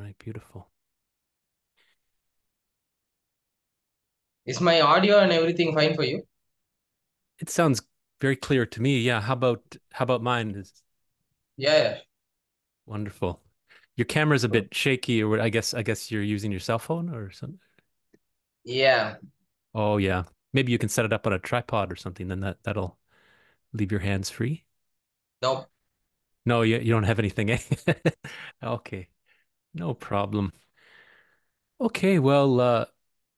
right. Beautiful. Is my audio and everything fine for you? It sounds very clear to me. Yeah. How about how about mine? Is Yeah, yeah. wonderful. Your camera's a bit shaky, or I guess I guess you're using your cell phone or something. Yeah. Oh yeah. Maybe you can set it up on a tripod or something. Then that that'll leave your hands free. Nope. No, you you don't have anything. eh? Okay. No problem. Okay, well, uh,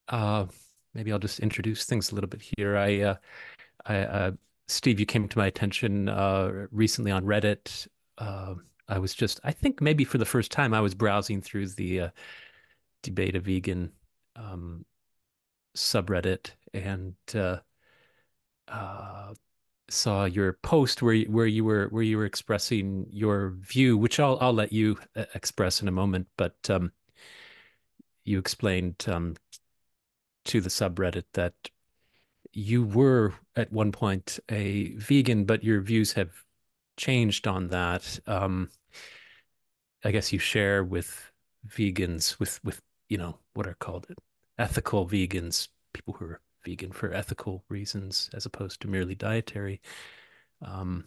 uh, maybe I'll just introduce things a little bit here. I, uh, I, uh, Steve, you came to my attention uh, recently on Reddit. Uh, I was just, I think maybe for the first time, I was browsing through the uh, debate a vegan um, subreddit and uh, uh, saw your post where you, where you were where you were expressing your view, which I'll I'll let you uh, express in a moment, but um, you explained um, to the subreddit that you were at one point a vegan, but your views have changed on that. Um, I guess you share with vegans, with with you know what are called ethical vegans, people who are vegan for ethical reasons as opposed to merely dietary. Um,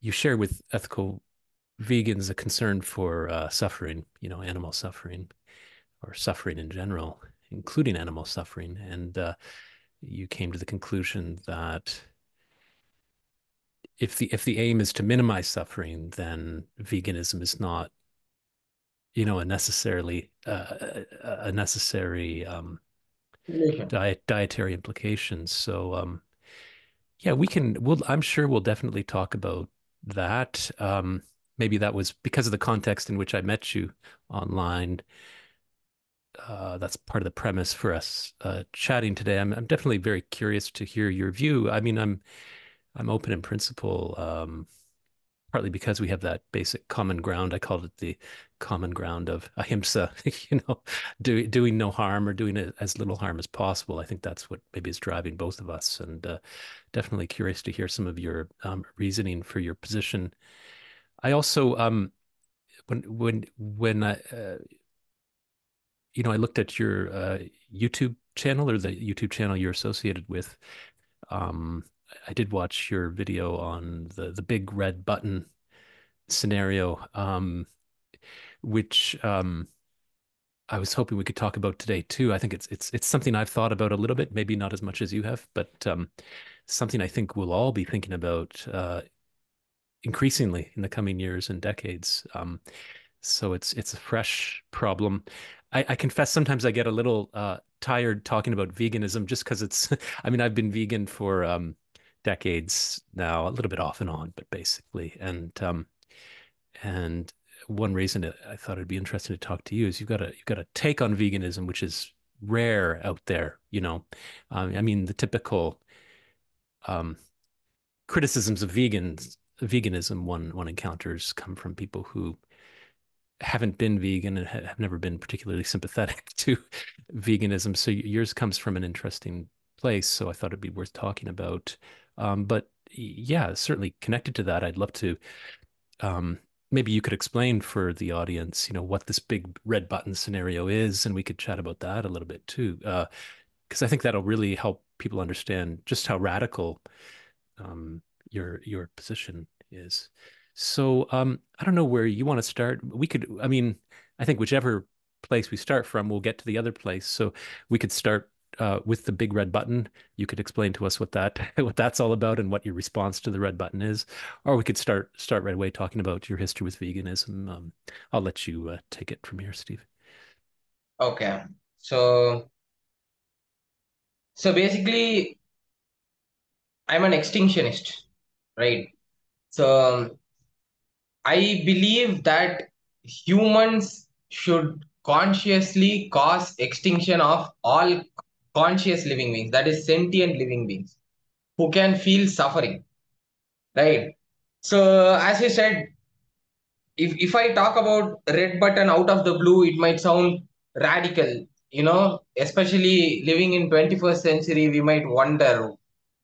you share with ethical vegans a concern for uh, suffering, you know, animal suffering or suffering in general, including animal suffering. And uh, you came to the conclusion that if the if the aim is to minimize suffering, then veganism is not, you know, a necessarily uh, a necessary um, Diet dietary implications. So um, yeah, we can. We'll. I'm sure we'll definitely talk about that. Um, maybe that was because of the context in which I met you online. Uh, that's part of the premise for us uh, chatting today. I'm, I'm definitely very curious to hear your view. I mean, I'm I'm open in principle, um, partly because we have that basic common ground. I called it the common ground of ahimsa, you know, do, doing no harm or doing as little harm as possible. I think that's what maybe is driving both of us, and uh, definitely curious to hear some of your um, reasoning for your position. I also, um, when when when I, uh, you know, I looked at your uh, YouTube channel or the YouTube channel you're associated with. Um, I did watch your video on the the big red button scenario, um, which um, I was hoping we could talk about today too. I think it's it's it's something I've thought about a little bit, maybe not as much as you have, but um, something I think we'll all be thinking about uh, increasingly in the coming years and decades. Um, so it's it's a fresh problem. I, I confess sometimes I get a little uh, tired talking about veganism just because it's. I mean, I've been vegan for um, decades now, a little bit off and on, but basically, and um, and one reason that I thought it'd be interesting to talk to you is you've got a you've got a take on veganism, which is rare out there. You know, um, I mean, the typical um, criticisms of vegans, veganism one one encounters come from people who haven't been vegan and have never been particularly sympathetic to veganism. So yours comes from an interesting place. So I thought it'd be worth talking about. Um, but yeah, certainly connected to that, I'd love to. Um, maybe you could explain for the audience, you know, what this big red button scenario is, and we could chat about that a little bit too, because I think that'll really help people understand just how radical um, your your position is. So um, I don't know where you want to start. We could, I mean, I think whichever place we start from, we'll get to the other place. So we could start uh, with the big red button. You could explain to us what that what that's all about and what your response to the red button is, or we could start start right away talking about your history with veganism. Um, I'll let you uh, take it from here, Steve. Okay. So so basically, I'm an extinctionist, right? So um, I believe that humans should consciously cause extinction of all conscious living beings, that is sentient living beings who can feel suffering, right? So as you said, if if I talk about red button out of the blue, it might sound radical, you know, especially living in 21st century, we might wonder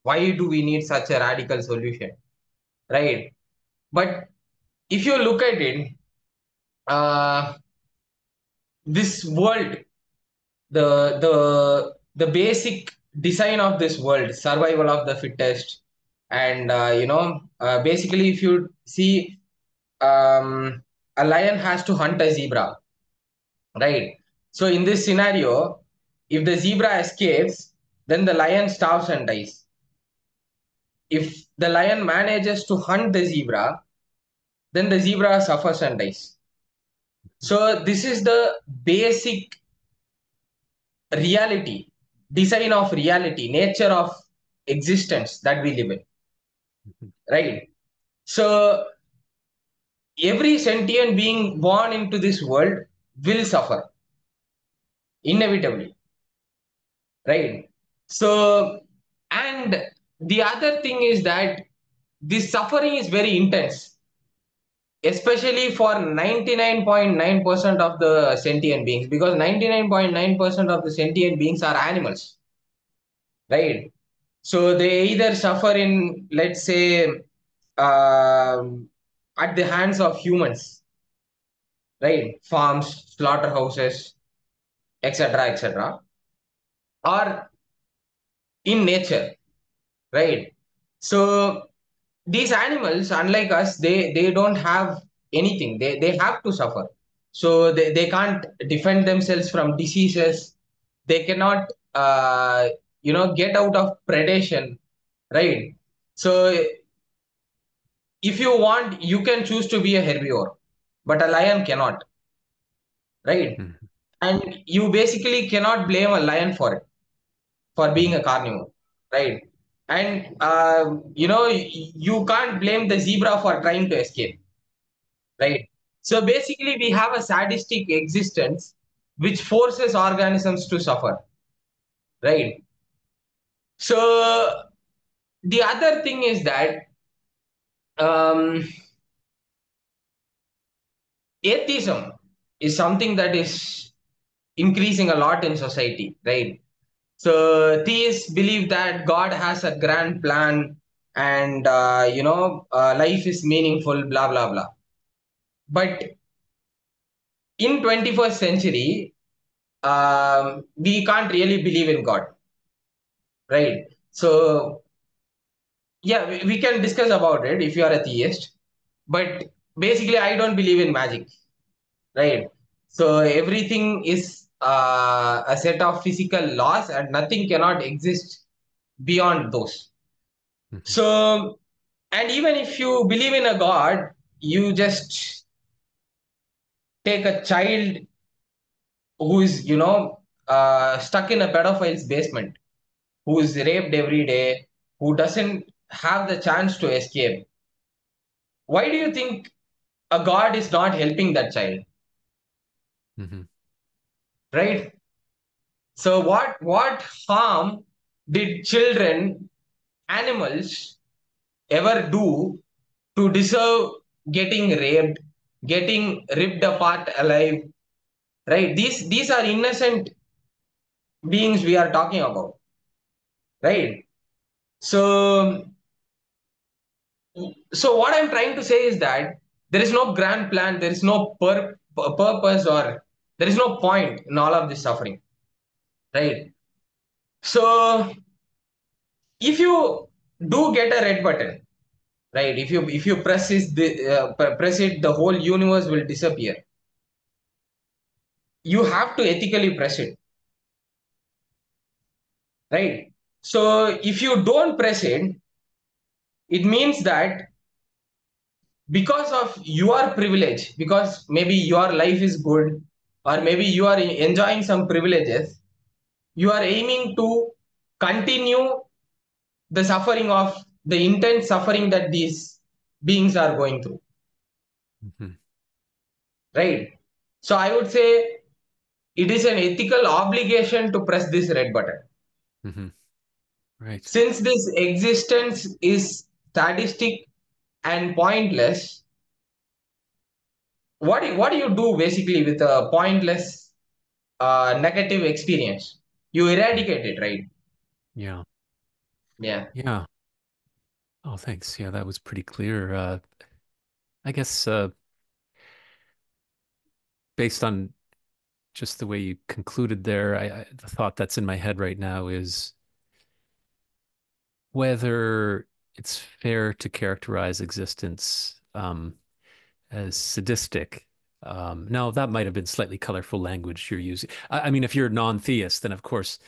why do we need such a radical solution, right? But if you look at it, uh, this world the the the basic design of this world survival of the fittest. And uh, you know uh, basically if you see um, a lion has to hunt a zebra right? So in this scenario if the zebra escapes then the lion starves and dies. If the lion manages to hunt the zebra then the zebra suffers and dies. So this is the basic reality, design of reality, nature of existence that we live in. Mm-hmm. Right? So every sentient being born into this world will suffer inevitably. Right? So, and the other thing is that this suffering is very intense especially for 99.9% of the sentient beings because 99.9% of the sentient beings are animals right? So they either suffer in let's say um, at the hands of humans right? Farms slaughterhouses etc etc or in nature right? So these animals unlike us they they don't have anything. They they have to suffer. So they, they can't defend themselves from diseases. They cannot uh, you know get out of predation right? So if you want you can choose to be a herbivore but a lion cannot right? Mhm. and you basically cannot blame a lion for it for being a carnivore right and um, you know you can't blame the zebra for trying to escape right? So basically we have a sadistic existence which forces organisms to suffer right? So the other thing is that um, atheism is something that is increasing a lot in society right so theists believe that god has a grand plan and uh, you know uh, life is meaningful blah blah blah. But in 21st century um, we can't really believe in god right? So yeah we, we can discuss about it if you are a theist but basically i don't believe in magic right? So everything is uh, a set of physical laws and nothing cannot exist beyond those Mhm. so and even if you believe in a god you just take a child who is you know uh, stuck in a pedophile's basement who is raped every day who doesn't have the chance to escape why do you think a god is not helping that child Mhm. Right? So what what harm did children animals ever do to deserve getting raped getting ripped apart alive? Right? These these are innocent beings we are talking about. Right? So so what i'm trying to say is that there is no grand plan there is no pur- purpose or there is no point in all of this suffering right? So if you do get a red button right if you if you press uh, press it the whole universe will disappear. You have to ethically press it right? So if you don't press it it means that because of your privilege because maybe your life is good or maybe you are enjoying some privileges you are aiming to continue the suffering of the intense suffering that these beings are going through Mhm. right so i would say it is an ethical obligation to press this red button Mhm. Right. since this existence is sadistic and pointless what do, what do you do basically with a pointless uh, negative experience you eradicate it right Yeah. yeah Yeah. Oh, thanks. Yeah, that was pretty clear. Uh, I guess uh, based on just the way you concluded there, I, I, the thought that's in my head right now is whether it's fair to characterize existence um, as sadistic. Um, now, that might have been slightly colorful language you're using. I, I mean, if you're non-theist, then of course,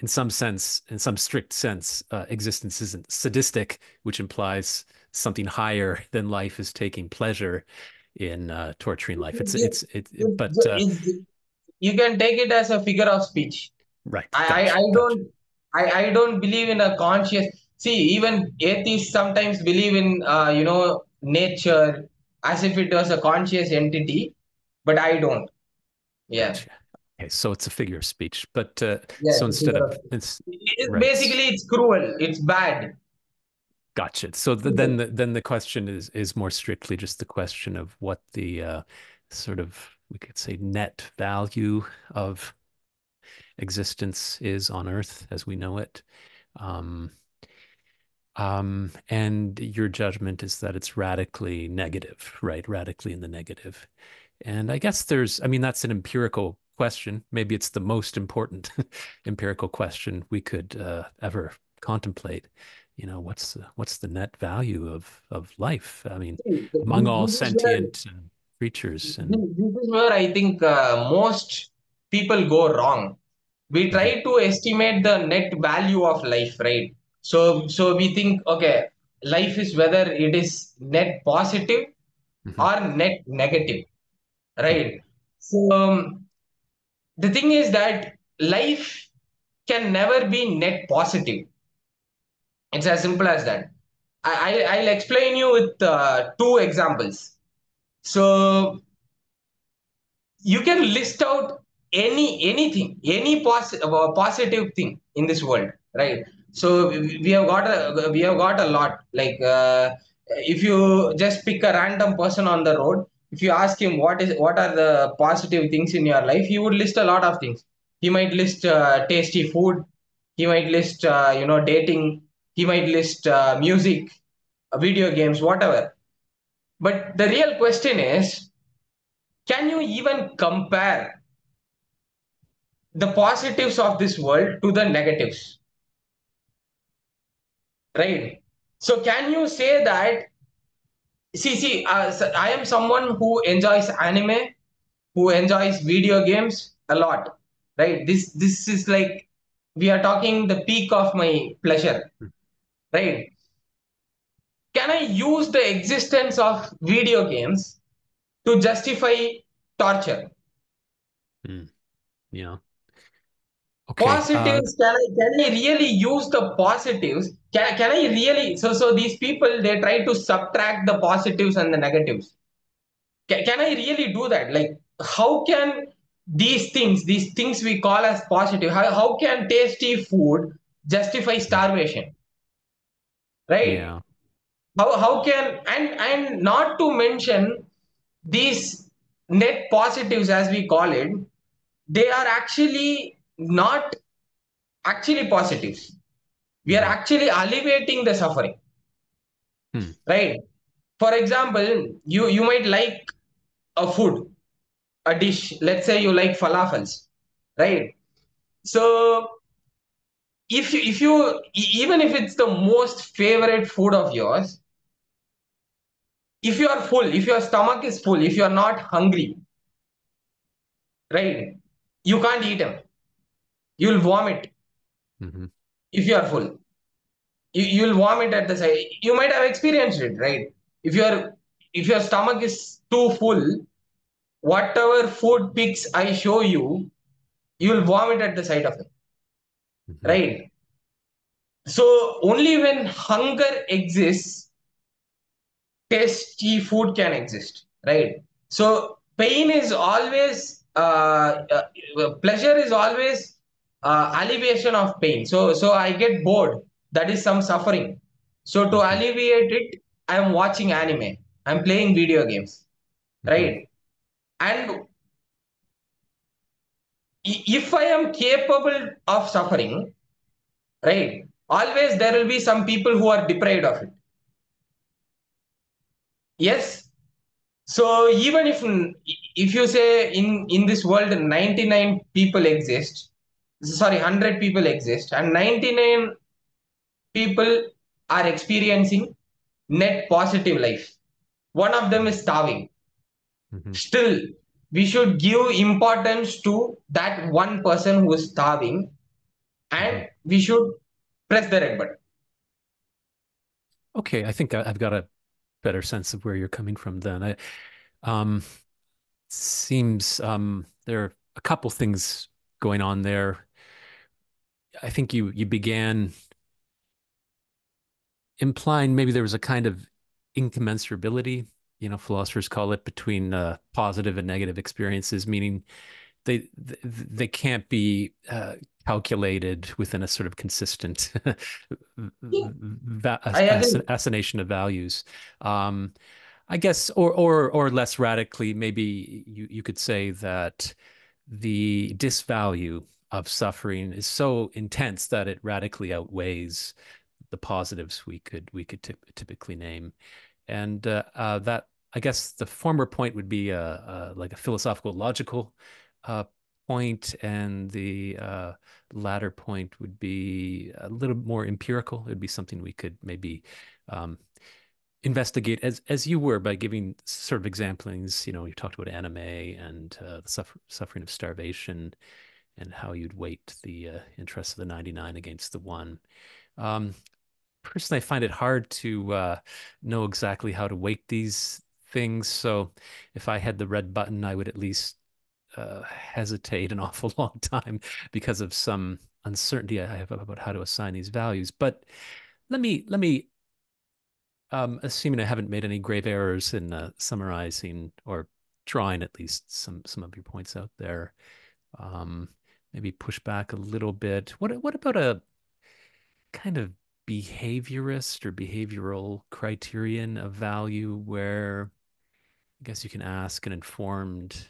in some sense, in some strict sense, uh, existence isn't sadistic, which implies something higher than life is taking pleasure in uh, torturing life. It's it's it, it but uh, you can take it as a figure of speech. Right. I gotcha, I, I don't I, I don't believe in a conscious see even atheists sometimes believe in uh, you know nature as if it was a conscious entity, but I don't. Yeah. Gotcha. Okay, so it's a figure of speech, but uh, so instead of, it's it, right. basically it's cruel, it's bad. Gotcha. So the, then the, then the question is is more strictly just the question of what the uh, sort of we could say net value of existence is on Earth as we know it. Um, um, and your judgment is that it's radically negative, right? Radically in the negative. And I guess there's, I mean, that's an empirical question. Maybe it's the most important empirical question we could uh, ever contemplate. You know, what's the, what's the net value of of life? I mean, among all sentient creatures. And this is where I think uh, most people go wrong. We try mm-hmm. to estimate the net value of life, right? So so we think, okay, life is whether it is net positive mm-hmm. or net negative, right? So um, the thing is that life can never be net positive. It's as simple as that. I, I will explain you with uh, two examples. So you can list out any anything, any pos- uh, positive thing in this world, right? So we have got a we have got a lot. Like uh, if you just pick a random person on the road, if you ask him what is what are the positive things in your life, he would list a lot of things. He might list uh, tasty food. He might list uh, you know dating. He might list uh, music, video games, whatever. But the real question is, can you even compare the positives of this world to the negatives? Right? So can you say that see see uh, i am someone who enjoys anime who enjoys video games a lot right? This this is like we are talking the peak of my pleasure right? Can i use the existence of video games to justify torture? Mm. yeah Okay. Positives, uh, can I can I really use the positives? Can, can I really so so these people they try to subtract the positives and the negatives. Can, can I really do that? Like how can these things, these things we call as positive, how, how can tasty food justify starvation? Right? Yeah. How how can and and not to mention these net positives as we call it, they are actually not actually positives. We are actually alleviating the suffering. Hmm. Right? For example, you, you might like a food, a dish. Let's say you like falafels, right? So if you, if you even if it's the most favorite food of yours, if you are full, if your stomach is full, if you are not hungry, right, you can't eat them you'll vomit mm-hmm. if you are full. You, you'll vomit at the side. You might have experienced it, right? If your if your stomach is too full, whatever food pics I show you, you'll vomit at the sight of it. Mm-hmm. Right? So only when hunger exists, tasty food can exist. Right? So pain is always uh, uh, pleasure is always uh, alleviation of pain. So, so I get bored. That is some suffering. So to alleviate it, I am watching anime. I'm playing video games, right? And if I am capable of suffering, right? Always there will be some people who are deprived of it. Yes. So even if if you say in in this world 99 people exist sorry 100 people exist and 99 people are experiencing net positive life one of them is starving Mhm. still we should give importance to that one person who is starving and Mhm. we should press the red button Okay, I think I've got a better sense of where you're coming from then. I um seems um there are a couple things going on there. I think you you began implying maybe there was a kind of incommensurability, you know, philosophers call it between uh, positive and negative experiences, meaning they they can't be uh, calculated within a sort of consistent va- i ass- agree assignation of values. Um, I guess, or or or less radically, maybe you you could say that the disvalue of suffering is so intense that it radically outweighs the positives we could we could typ- typically name, and uh, uh, that I guess the former point would be a, a like a philosophical logical uh, point, and the uh, latter point would be a little more empirical. It would be something we could maybe um, investigate as as you were by giving sort of examplings. You know, you talked about anime and uh, the suffer suffering of starvation, and how you'd weight the uh, interests of the 99 against the one. Um, personally, I find it hard to uh, know exactly how to weight these things. So if I had the red button, I would at least uh, hesitate an awful long time because of some uncertainty I have about how to assign these values. But let me let me um, assuming I haven't made any grave errors in uh, summarizing or drawing at least some some of your points out there. Um, maybe push back a little bit. What what about a kind of behaviorist or behavioral criterion of value where I guess you can ask an informed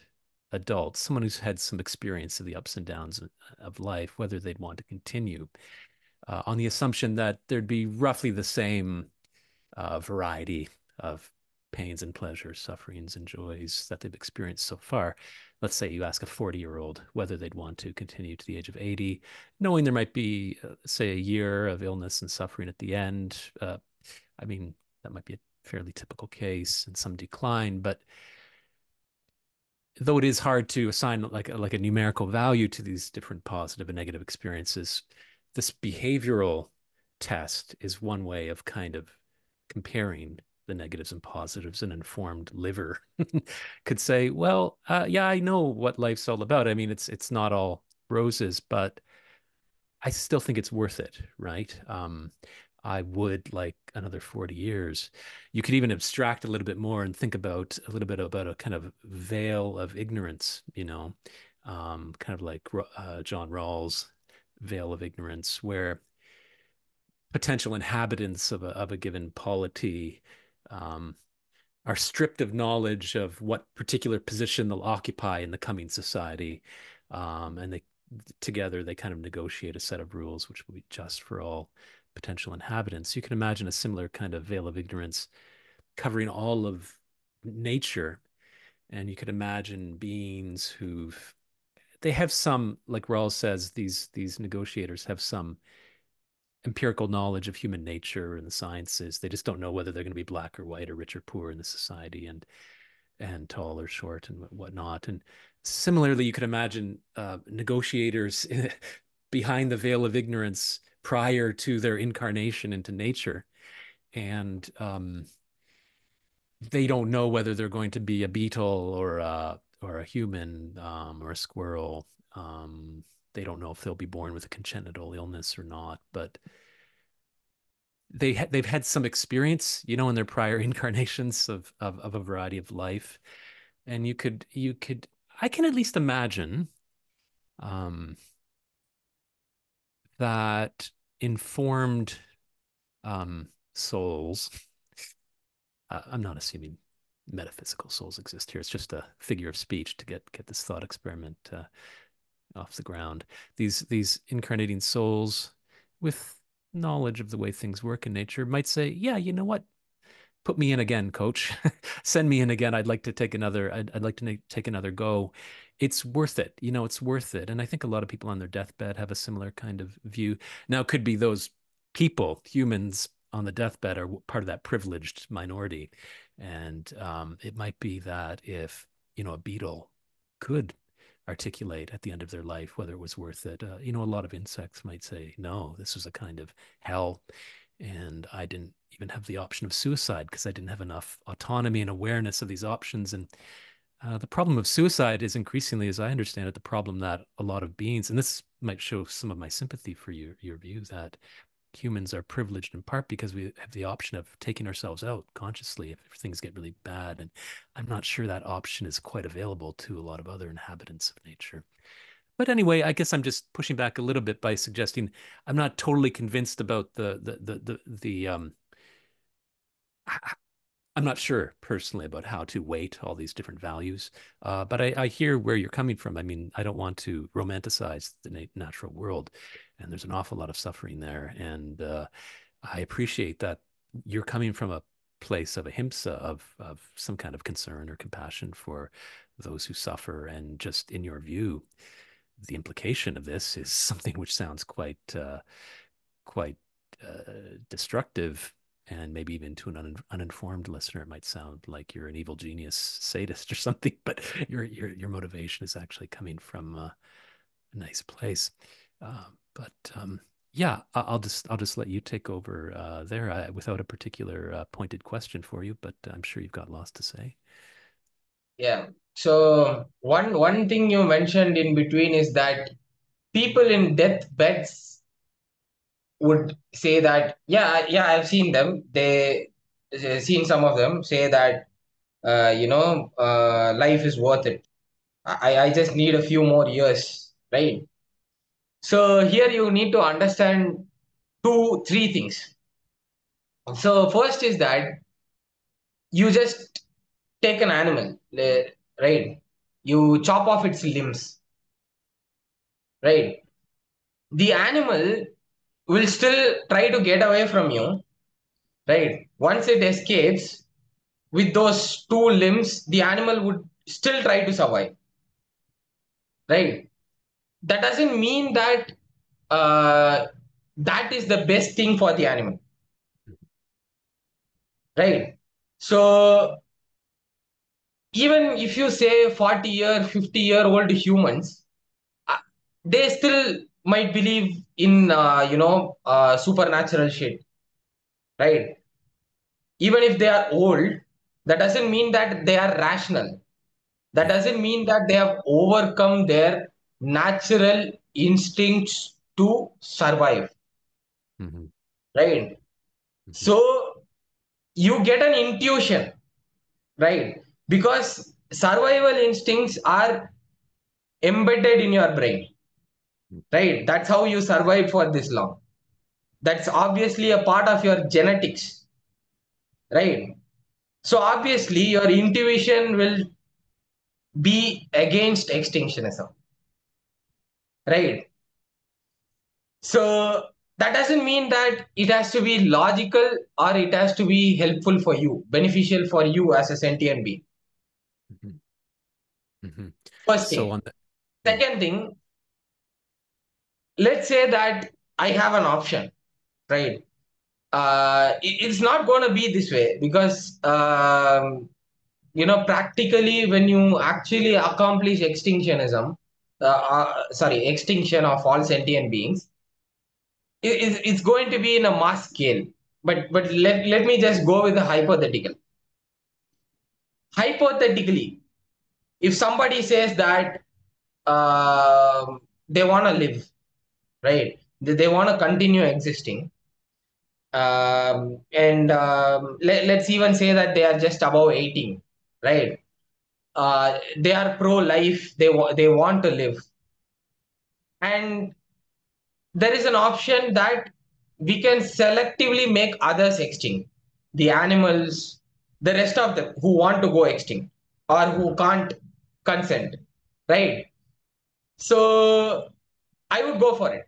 adult, someone who's had some experience of the ups and downs of, life, whether they'd want to continue uh, on the assumption that there'd be roughly the same uh, variety of pains and pleasures, sufferings and joys that they've experienced so far. Let's say you ask a 40 year old whether they'd want to continue to the age of 80, knowing there might be, uh, say, a year of illness and suffering at the end. Uh, I mean, that might be a fairly typical case and some decline, but though it is hard to assign like a, like a numerical value to these different positive and negative experiences, this behavioral test is one way of kind of comparing the negatives and positives. An informed liver could say, "Well, uh, yeah, I know what life's all about. I mean, it's it's not all roses, but I still think it's worth it, right? Um, I would like another 40 years. You could even abstract a little bit more and think about a little bit about a kind of veil of ignorance, you know, um, kind of like uh, John Rawls' veil of ignorance, where potential inhabitants of a, of a given polity um, are stripped of knowledge of what particular position they'll occupy in the coming society. Um, and they together they kind of negotiate a set of rules which will be just for all potential inhabitants. You can imagine a similar kind of veil of ignorance covering all of nature. And you could imagine beings who've they have some, like Rawls says, these these negotiators have some empirical knowledge of human nature and the sciences. They just don't know whether they're going to be black or white or rich or poor in the society and and tall or short and whatnot. And similarly, you could imagine uh, negotiators behind the veil of ignorance prior to their incarnation into nature. And um, they don't know whether they're going to be a beetle or a, or a human um, or a squirrel. Um, they don't know if they'll be born with a congenital illness or not, but they ha- they've had some experience, you know, in their prior incarnations of, of of a variety of life, and you could you could I can at least imagine um, that informed um, souls. Uh, I'm not assuming metaphysical souls exist here. It's just a figure of speech to get get this thought experiment uh, off the ground. These these incarnating souls with knowledge of the way things work in nature might say, yeah, you know what? put me in again, coach. Send me in again. I'd like to take another, I'd, I'd like to take another go. It's worth it. You know, it's worth it. And I think a lot of people on their deathbed have a similar kind of view. Now, could be those people, humans on the deathbed are part of that privileged minority. And um, it might be that if, you know, a beetle could articulate at the end of their life whether it was worth it. Uh, you know, a lot of insects might say, no, this was a kind of hell. And I didn't even have the option of suicide because I didn't have enough autonomy and awareness of these options. And uh, the problem of suicide is increasingly, as I understand it, the problem that a lot of beings, and this might show some of my sympathy for your, your view, that humans are privileged in part because we have the option of taking ourselves out consciously if things get really bad. And I'm not sure that option is quite available to a lot of other inhabitants of nature. But anyway, I guess I'm just pushing back a little bit by suggesting I'm not totally convinced about the the the the, the um I'm not sure personally about how to weight all these different values, uh, but I, I, hear where you're coming from. I mean, I don't want to romanticize the natural world, and there's an awful lot of suffering there. And uh, I appreciate that you're coming from a place of ahimsa, of of some kind of concern or compassion for those who suffer. And just in your view, the implication of this is something which sounds quite uh, quite uh, destructive and maybe even to an un- uninformed listener, it might sound like you're an evil genius sadist or something. But your your your motivation is actually coming from uh, a nice place. Uh, but um, yeah, I'll just I'll just let you take over uh, there I, without a particular uh, pointed question for you. But I'm sure you've got lots to say. Yeah. So one one thing you mentioned in between is that people in deathbeds would say that yeah yeah i've seen them they seen some of them say that uh, you know uh, life is worth it i i just need a few more years right so here you need to understand two three things so first is that you just take an animal right you chop off its limbs right the animal will still try to get away from you, right? Once it escapes, with those two limbs, the animal would still try to survive, right? That doesn't mean that uh, that is the best thing for the animal, right? So even if you say 40 year, 50 year old humans, uh, they still might believe in uh, you know uh, supernatural shit. Right? Even if they are old that doesn't mean that they are rational. That doesn't mean that they have overcome their natural instincts to survive mm-hmm. right mm-hmm. so you get an intuition right because survival instincts are embedded in your brain right? That's how you survived for this long. That's obviously a part of your genetics, right? So obviously your intuition will be against extinctionism, right? So that doesn't mean that it has to be logical or it has to be helpful for you, beneficial for you as a sentient being. Mm-hmm. Mm-hmm. First thing. So on the- Second thing, let's say that I have an option, right? Uh, it, it's not going to be this way because, um, you know, practically when you actually accomplish extinctionism, uh, sorry, extinction of all sentient beings, it, it's going to be in a mass scale. But but let, let me just go with the hypothetical. Hypothetically, if somebody says that uh, they want to live right? They, they want to continue existing. Um, and um, let, let's even say that they are just above 18, right? Uh, they are pro-life. They wa- they want to live, and there is an option that we can selectively make others extinct. The animals, the rest of them who want to go extinct or who can't consent, right? So I would go for it.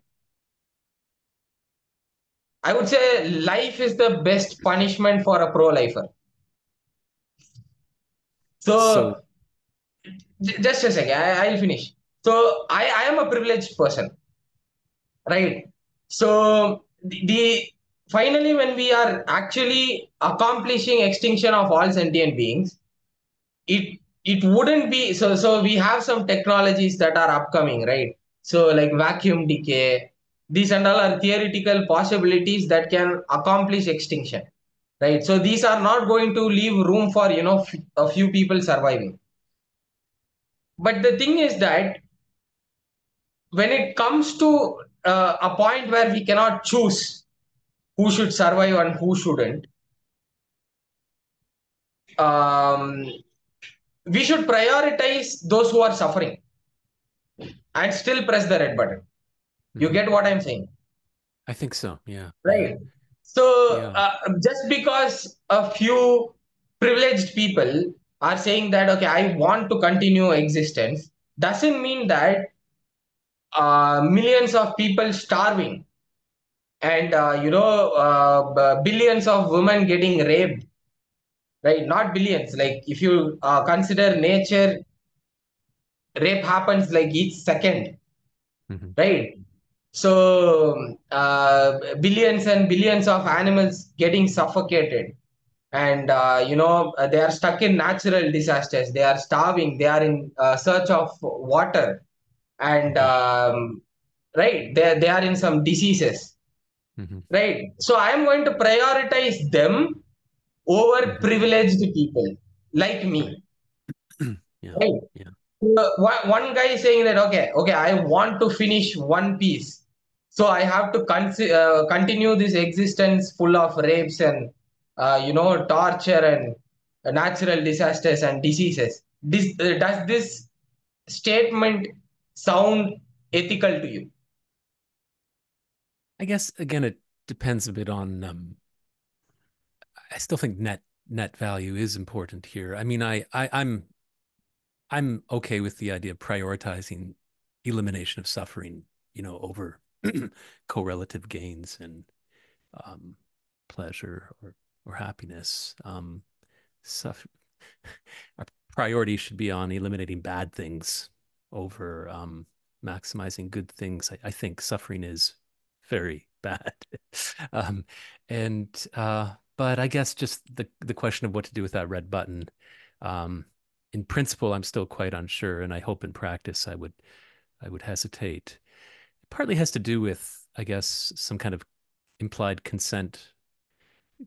I would say life is the best punishment for a pro-lifer. So, So, just a second, I, I'll finish. So I, I am a privileged person, right? So the, the finally when we are actually accomplishing extinction of all sentient beings, it it wouldn't be so so we have some technologies that are upcoming, right? So like vacuum decay, these and all are theoretical possibilities that can accomplish extinction, right? So these are not going to leave room for you know a few people surviving. But the thing is that when it comes to uh, a point where we cannot choose who should survive and who shouldn't, um, we should prioritize those who are suffering and still press the red button. You mhm. get what I'm saying? I think so. Yeah. Right. So Yeah. uh, just because a few privileged people are saying that, okay, I want to continue existence, doesn't mean that uh, millions of people starving and uh, you know uh, billions of women getting raped right? Not billions like if you uh, consider nature rape happens like each second Mhm. right? So uh, billions and billions of animals getting suffocated and uh, you know uh, they are stuck in natural disasters they are starving they are in uh, search of water and Mhm. um, right they, they are in some diseases Mhm. right so i am going to prioritize them over Mhm. privileged people like me Yeah. right Yeah. Uh, one, one guy is saying that okay okay i want to finish one piece so i have to con- uh, continue this existence full of rapes and uh, you know torture and natural disasters and diseases this, uh, does this statement sound ethical to you I guess again, it depends a bit on. Um, I still think net net value is important here. I mean, I, I I'm I'm okay with the idea of prioritizing elimination of suffering, you know, over correlative gains and um, pleasure or or happiness. Um, our priority should be on eliminating bad things over um, maximizing good things. I, I think suffering is very bad. um, and uh, but I guess just the the question of what to do with that red button. Um, in principle, I'm still quite unsure, and I hope in practice I would I would hesitate. It partly has to do with, I guess, some kind of implied consent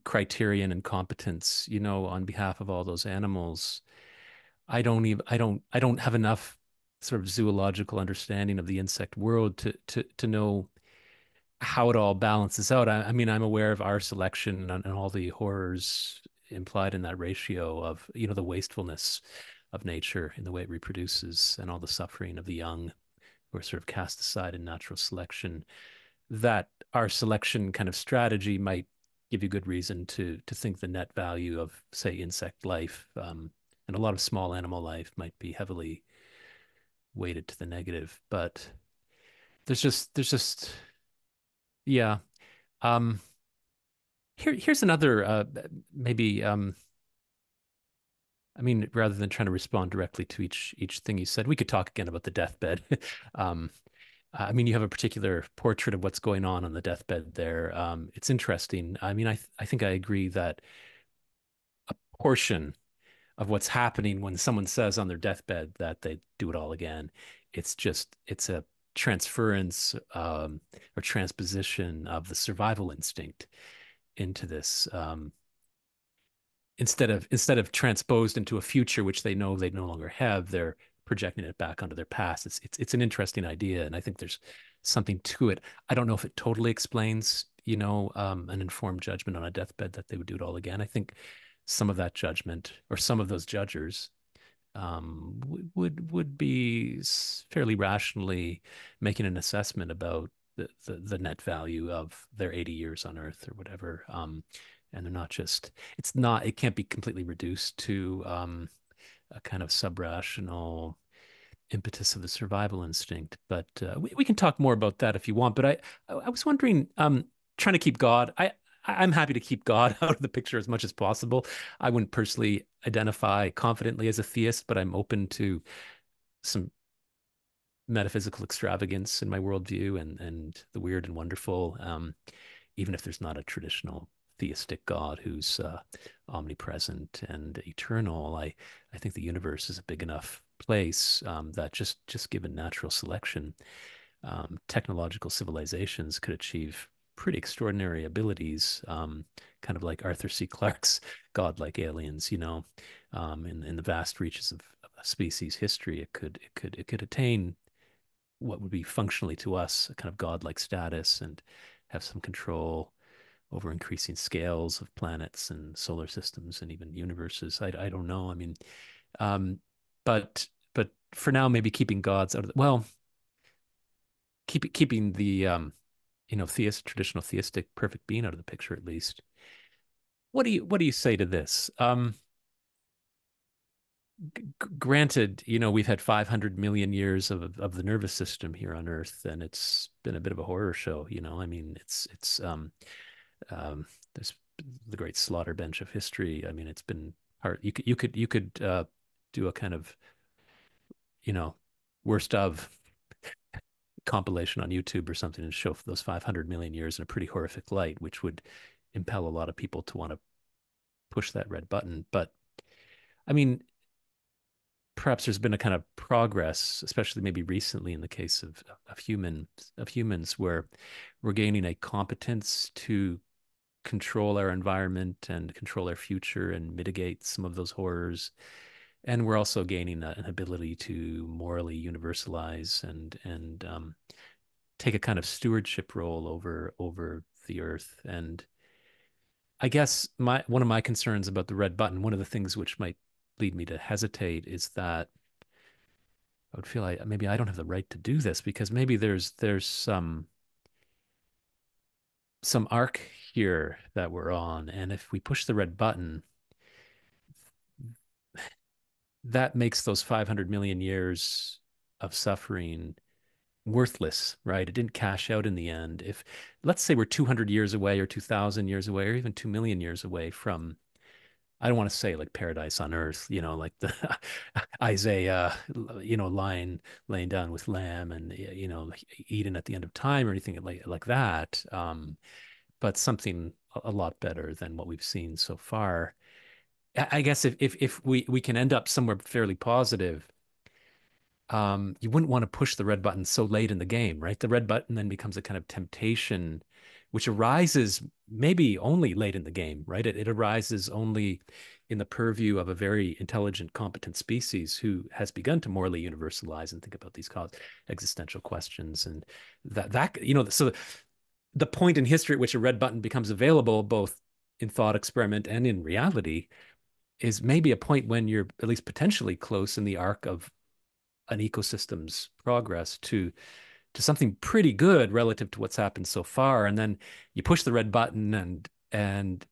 criterion and competence, you know, on behalf of all those animals. I don't even I don't I don't have enough sort of zoological understanding of the insect world to to to know how it all balances out. I, I mean, I'm aware of r-selection and, and all the horrors implied in that ratio of, you know, the wastefulness of nature in the way it reproduces and all the suffering of the young who are sort of cast aside in natural selection. That r-selection kind of strategy might give you good reason to to think the net value of, say, insect life um, and a lot of small animal life might be heavily weighted to the negative. But there's just there's just yeah. Um, Here, here's another uh, maybe. Um, I mean, rather than trying to respond directly to each each thing you said, we could talk again about the deathbed. um, I mean, you have a particular portrait of what's going on on the deathbed there. Um, it's interesting. I mean, I th I think I agree that a portion of what's happening when someone says on their deathbed that they do it all again, it's just it's a transference um, or transposition of the survival instinct into this um, instead of instead of transposed into a future which they know they no longer have, they're projecting it back onto their past. It's it's it's an interesting idea, and I think there's something to it. I don't know if it totally explains, you know, um, an informed judgment on a deathbed that they would do it all again. I think some of that judgment or some of those judges um, would would be fairly rationally making an assessment about the, the, the net value of their 80 years on Earth or whatever. Um, and they're not just it's not it can't be completely reduced to um, a kind of sub-rational impetus of the survival instinct. But uh, we, we can talk more about that if you want. But I I was wondering, um, trying to keep God, I I'm happy to keep God out of the picture as much as possible. I wouldn't personally identify confidently as a theist, but I'm open to some metaphysical extravagance in my worldview and and the weird and wonderful, um, even if there's not a traditional theistic God who's uh, omnipresent and eternal. I I think the universe is a big enough place um, that just just given natural selection, um, technological civilizations could achieve pretty extraordinary abilities, um, kind of like Arthur C. Clarke's godlike aliens. You know, um, in in the vast reaches of, species history, it could it could it could attain what would be functionally to us a kind of godlike status and have some control over increasing scales of planets and solar systems and even universes. I, I don't know. I mean, um, but but for now, maybe keeping gods out of the, well, keep keeping the um, you know theist traditional theistic perfect being out of the picture at least. What do you what do you say to this? Um, granted, you know, we've had 500 million years of of the nervous system here on Earth, and it's been a bit of a horror show. You know, I mean, it's it's um, um, there's the great slaughter bench of history. I mean, it's been hard. You could you could you could uh, do a kind of you know worst of compilation on YouTube or something and show those 500 million years in a pretty horrific light, which would impel a lot of people to want to push that red button. But I mean, perhaps there's been a kind of progress, especially maybe recently in the case of of human of humans, where we're gaining a competence to control our environment and control our future and mitigate some of those horrors. And we're also gaining an ability to morally universalize and and um, take a kind of stewardship role over over the earth. And I guess my one of my concerns about the red button, one of the things which might lead me to hesitate is that I would feel like maybe I don't have the right to do this because maybe there's there's some some arc here that we're on, and if we push the red button, that makes those 500 million years of suffering worthless, right? It didn't cash out in the end. If let's say we're 200 years away or 2000 years away or even 2 million years away from I don't want to say like paradise on earth, you know, like the Isaiah, you know, lying laying down with lamb and you know, Eden at the end of time or anything like like that. Um, but something a lot better than what we've seen so far. I guess if if if we we can end up somewhere fairly positive, um, you wouldn't want to push the red button so late in the game, right? The red button then becomes a kind of temptation which arises maybe only late in the game, right? It, it arises only in the purview of a very intelligent, competent species who has begun to morally universalize and think about these cause existential questions. And that that you know, so the point in history at which a red button becomes available, both in thought experiment and in reality, is maybe a point when you're at least potentially close in the arc of an ecosystem's progress to to something pretty good relative to what's happened so far and then you push the red button and and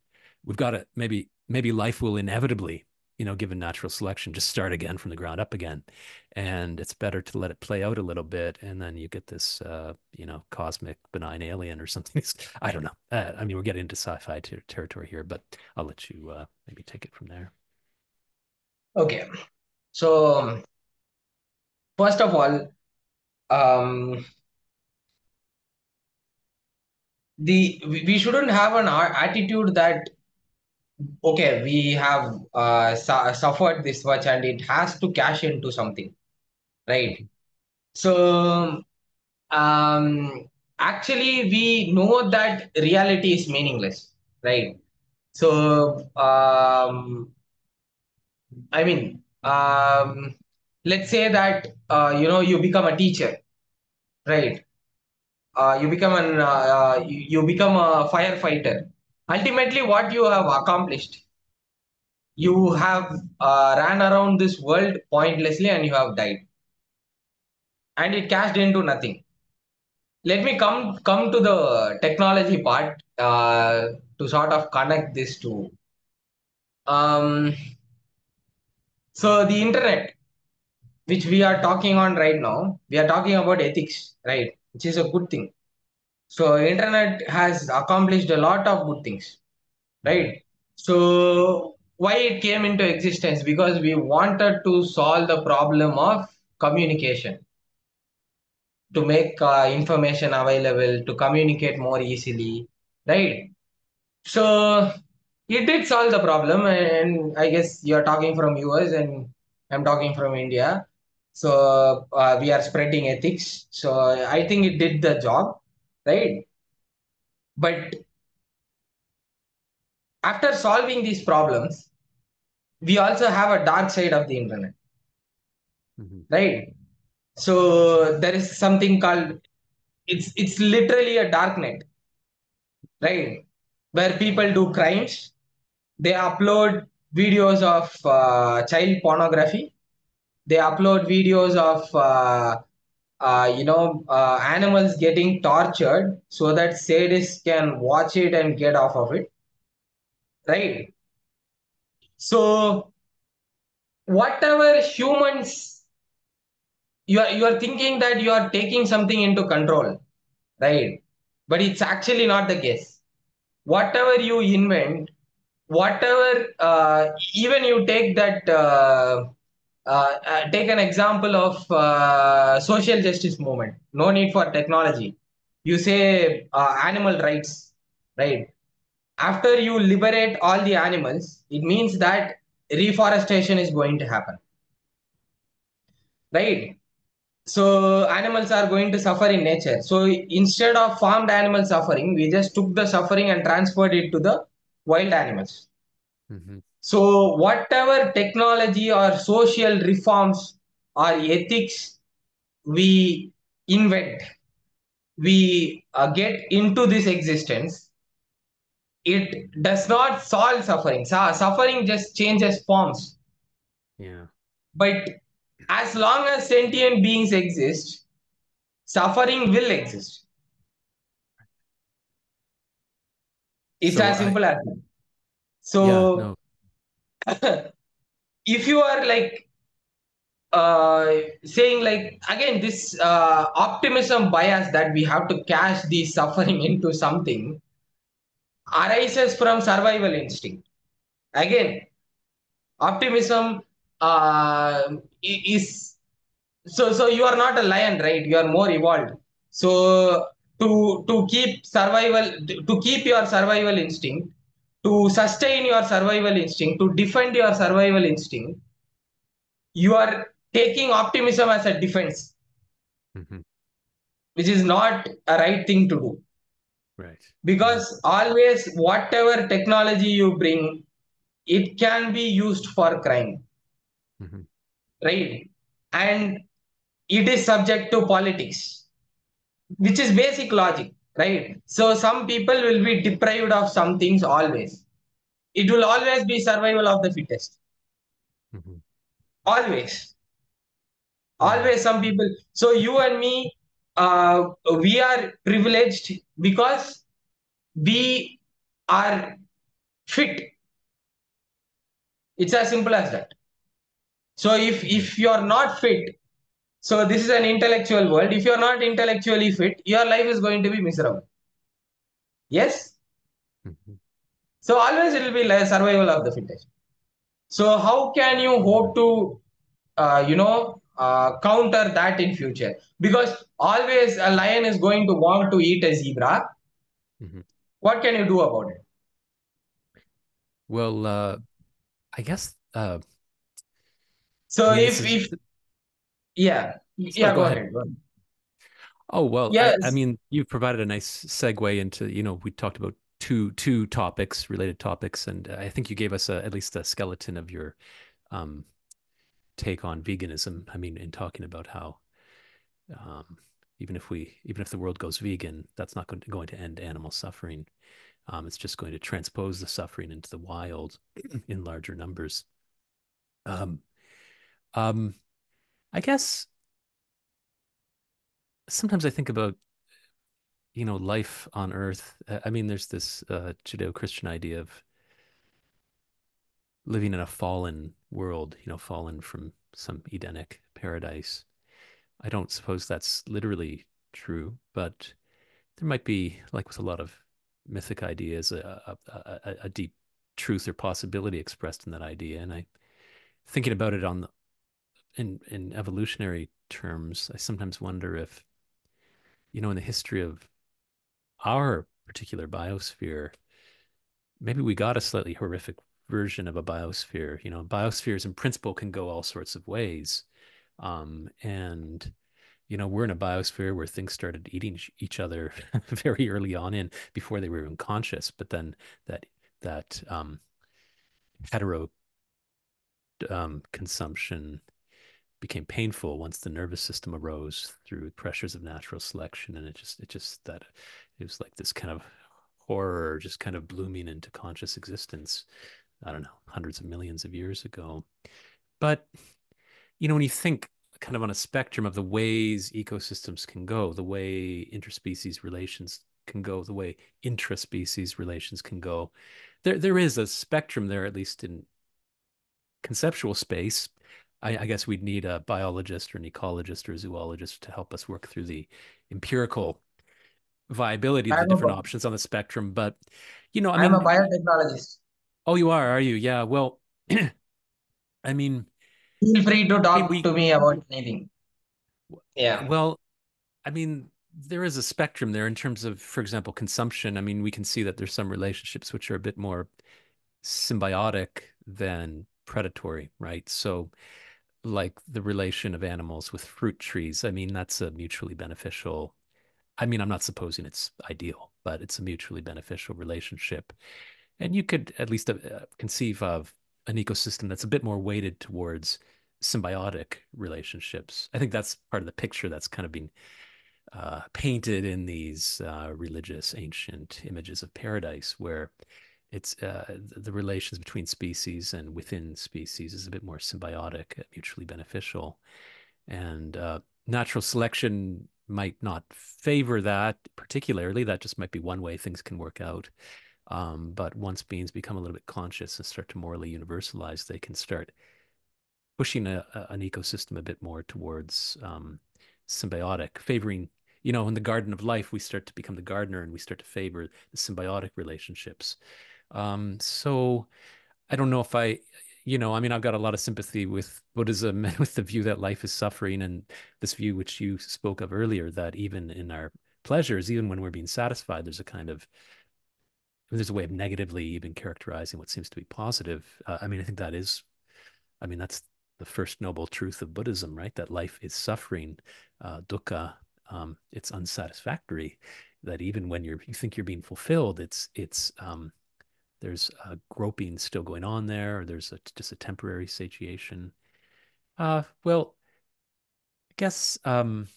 we've got to maybe maybe life will inevitably you know given natural selection just start again from the ground up again. And it's better to let it play out a little bit and then you get this uh you know cosmic benign alien or something. I don't know. Uh, i mean we're getting into sci-fi ter- territory here but i'll let you uh maybe take it from there. Okay. So um, first of all um, the we shouldn't have an attitude that okay we have uh, su- suffered this much and it has to cash into something right? So um actually we know that reality is meaningless right? So um i mean um let's say that uh, you know you become a teacher right? Uh, you become an uh, uh you become a firefighter. Ultimately what you have accomplished you have uh, ran around this world pointlessly and you have died. And it cashed into nothing. Let me come come to the technology part uh, to sort of connect this to um, so the internet which we are talking on right now we are talking about ethics right which is a good thing So internet has accomplished a lot of good things, right? So why it came into existence? Because we wanted to solve the problem of communication, to make uh, information available, to communicate more easily, right? So it did solve the problem, and I guess you're talking from US and I'm talking from India. So uh, we are spreading ethics. So I think it did the job, right? But after solving these problems, we also have a dark side of the internet, hmm right? So there is something called it's it's literally a dark net, right? Where people do crimes, they upload videos of uh, child pornography they upload videos of uh, uh, you know uh, animals getting tortured so that sadists can watch it and get off of it. Right? So whatever humans you are you are thinking that you are taking something into control right? But it's actually not the case. Whatever you invent whatever uh, even you take that uh, take an example of uh, social justice movement. No need for technology. You say uh, animal rights right? After you liberate all the animals it means that reforestation is going to happen. Right? So animals are going to suffer in nature. So instead of farmed animal suffering we just took the suffering and transferred it to the wild animals. Hmm So, whatever technology or social reforms or ethics we invent, we uh, get into this existence, it does not solve suffering. Su- suffering just changes forms. Yeah. But as long as sentient beings exist, suffering will exist. It's So as I, simple as that. yeah, So, no. if you are like uh, saying like again this uh, optimism bias that we have to cash the suffering into something arises from survival instinct. Again optimism uh, is so so you are not a lion right? You are more evolved. So to to keep survival to keep your survival instinct to sustain your survival instinct to defend your survival instinct you are taking optimism as a defense hmm which is not a right thing to do. Right. Because always whatever technology you bring it can be used for crime. Hmm right? And it is subject to politics which is basic logic right? So some people will be deprived of some things always. It will always be survival of the fittest. Hmm always. Always some people. So you and me uh, we are privileged because we are fit. It's as simple as that. So if if you're not fit, so this is an intellectual world. If you're not intellectually fit, your life is going to be miserable. Yes. hmm So always it will be like survival of the fittest. So how can you hope to, uh, you know, uh, counter that in future? Because always a lion is going to want to eat a zebra. hmm What can you do about it? Well, uh, I guess, uh, So if is, if yeah sorry, yeah go go ahead. ahead. Go ahead. Oh, well, I, I mean, you've provided a nice segue into, you know, we talked about two two topics, related topics, and I think you gave us a, at least a skeleton of your um, take on veganism. I mean, in talking about how um, even if we even if the world goes vegan, that's not going to, going to end animal suffering. Um, it's just going to transpose the suffering into the wild in larger numbers. Um, um, I guess sometimes I think about you know, life on Earth. I mean, there's this uh, Judeo-Christian idea of living in a fallen world, you know, fallen from some Edenic paradise. I don't suppose that's literally true, but there might be, like with a lot of mythic ideas, a, a, a, a deep truth or possibility expressed in that idea. And I, thinking about it on the, in in evolutionary terms, I sometimes wonder if, you know, in the history of our particular biosphere, maybe we got a slightly horrific version of a biosphere. You know, biospheres in principle can go all sorts of ways. Um, and you know, we're in a biosphere where things started eating each other very early on in before they were even conscious. But then that that um, hetero um, consumption became painful once the nervous system arose through pressures of natural selection, and it just it just that it was like this kind of horror just kind of blooming into conscious existence. I don't know, hundreds of millions of years ago. But you know, when you think kind of on a spectrum of the ways ecosystems can go, the way interspecies relations can go, the way intraspecies relations can go. There, there is a spectrum there, at least in conceptual space. I, I guess we'd need a biologist or an ecologist or a zoologist to help us work through the empirical viability of the different options on the spectrum. But you know, I I'm a biotechnologist. Oh, you are, are you? Yeah. Well, I mean, Feel free to talk we to me about anything. Yeah. well, I mean, there is a spectrum there in terms of, for example, consumption. I mean, we can see that there's some relationships which are a bit more symbiotic than predatory, right? So, like the relation of animals with fruit trees, I mean, that's a mutually beneficial. I mean, I'm not supposing it's ideal, but it's a mutually beneficial relationship. And you could at least uh, conceive of an ecosystem that's a bit more weighted towards symbiotic relationships. I think that's part of the picture that's kind of been uh, painted in these uh, religious ancient images of paradise, where it's uh, the relations between species and within species is a bit more symbiotic, mutually beneficial, and uh, natural selection might not favor that particularly. That just might be one way things can work out. Um, but once beings become a little bit conscious and start to morally universalize, they can start pushing a, a, an ecosystem a bit more towards um, symbiotic, favoring, you know, in the garden of life, we start to become the gardener and we start to favor the symbiotic relationships. Um, so I don't know if I, you know, I mean, I've got a lot of sympathy with Buddhism with the view that life is suffering and this view which you spoke of earlier, that even in our pleasures, even when we're being satisfied, there's a kind of there's a way of negatively even characterizing what seems to be positive. Uh, I mean, I think that is, I mean, that's the first noble truth of Buddhism, right? That life is suffering, uh, dukkha. Um, it's unsatisfactory. That even when you're you think you're being fulfilled, it's it's um, there's a groping still going on there, or there's a, just a temporary satiation. Uh, well, I guess um,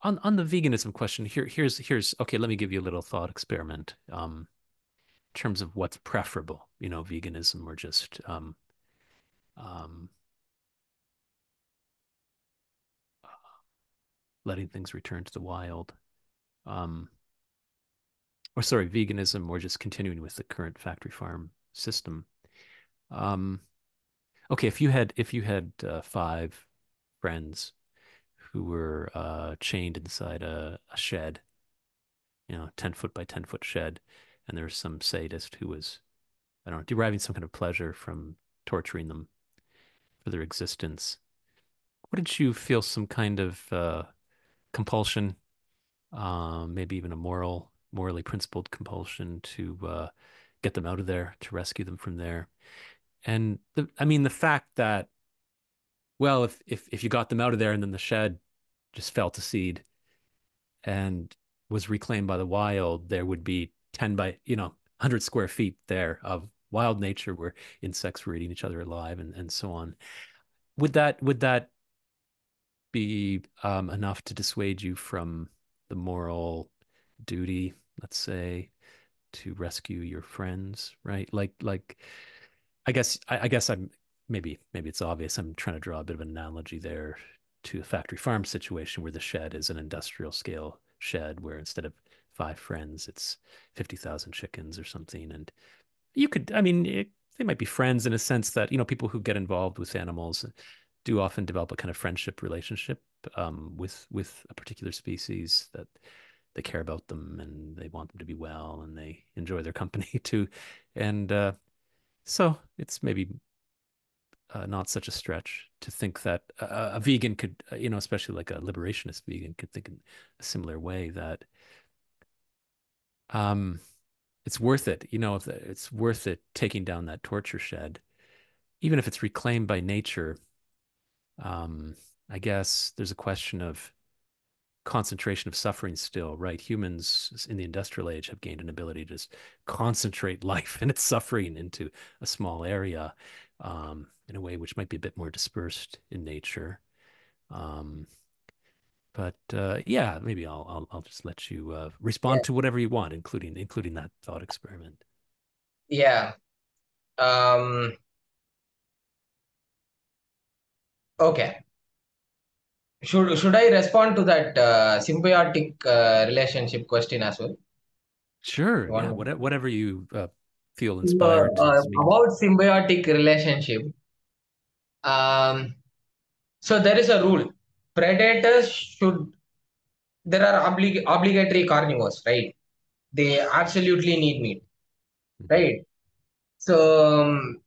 on on the veganism question, here here's here's okay. Let me give you a little thought experiment. Um, in terms of what's preferable, you know, veganism or just um, um, letting things return to the wild. Um, or sorry, veganism or just continuing with the current factory farm system. Um, okay, if you had if you had uh, five friends who were uh, chained inside a, a shed, you know, 10 foot by 10 foot shed. And there was some sadist who was, I don't know, deriving some kind of pleasure from torturing them for their existence. Wouldn't you feel some kind of uh, compulsion, uh, maybe even a moral, morally principled compulsion to uh, get them out of there, to rescue them from there? And the, I mean, the fact that, well, if if if you got them out of there and then the shed just fell to seed and was reclaimed by the wild, there would be 10 by, you know, 100 square feet there of wild nature where insects were eating each other alive and, and so on. Would that, would that be um, enough to dissuade you from the moral duty, let's say, to rescue your friends, right? Like, like, I guess, I, I guess I'm maybe, maybe it's obvious. I'm trying to draw a bit of an analogy there to a factory farm situation where the shed is an industrial scale shed where instead of five friends, it's 50,000 chickens or something. And you could, I mean, it, they might be friends in a sense that, you know, people who get involved with animals do often develop a kind of friendship relationship um, with with a particular species that they care about them and they want them to be well and they enjoy their company too. And uh, so it's maybe uh, not such a stretch to think that a, a vegan could, uh, you know, especially like a liberationist vegan could think in a similar way that um, it's worth it. You know, it's worth it taking down that torture shed, even if it's reclaimed by nature. Um, I guess there's a question of concentration of suffering still, right? Humans in the industrial age have gained an ability to just concentrate life and its suffering into a small area um, in a way which might be a bit more dispersed in nature. Um, but uh, yeah, maybe I'll, I'll, I'll just let you uh, respond yeah. to whatever you want, including including that thought experiment. Yeah. Um, okay should should I respond to that uh, symbiotic uh, relationship question as well? Sure. Yeah. Whatever, whatever you uh, feel inspired. Uh, about symbiotic relationship. Um, so there is a rule. Predators should. There are oblig- obligatory carnivores, right? They absolutely need meat, mm-hmm. right? So um,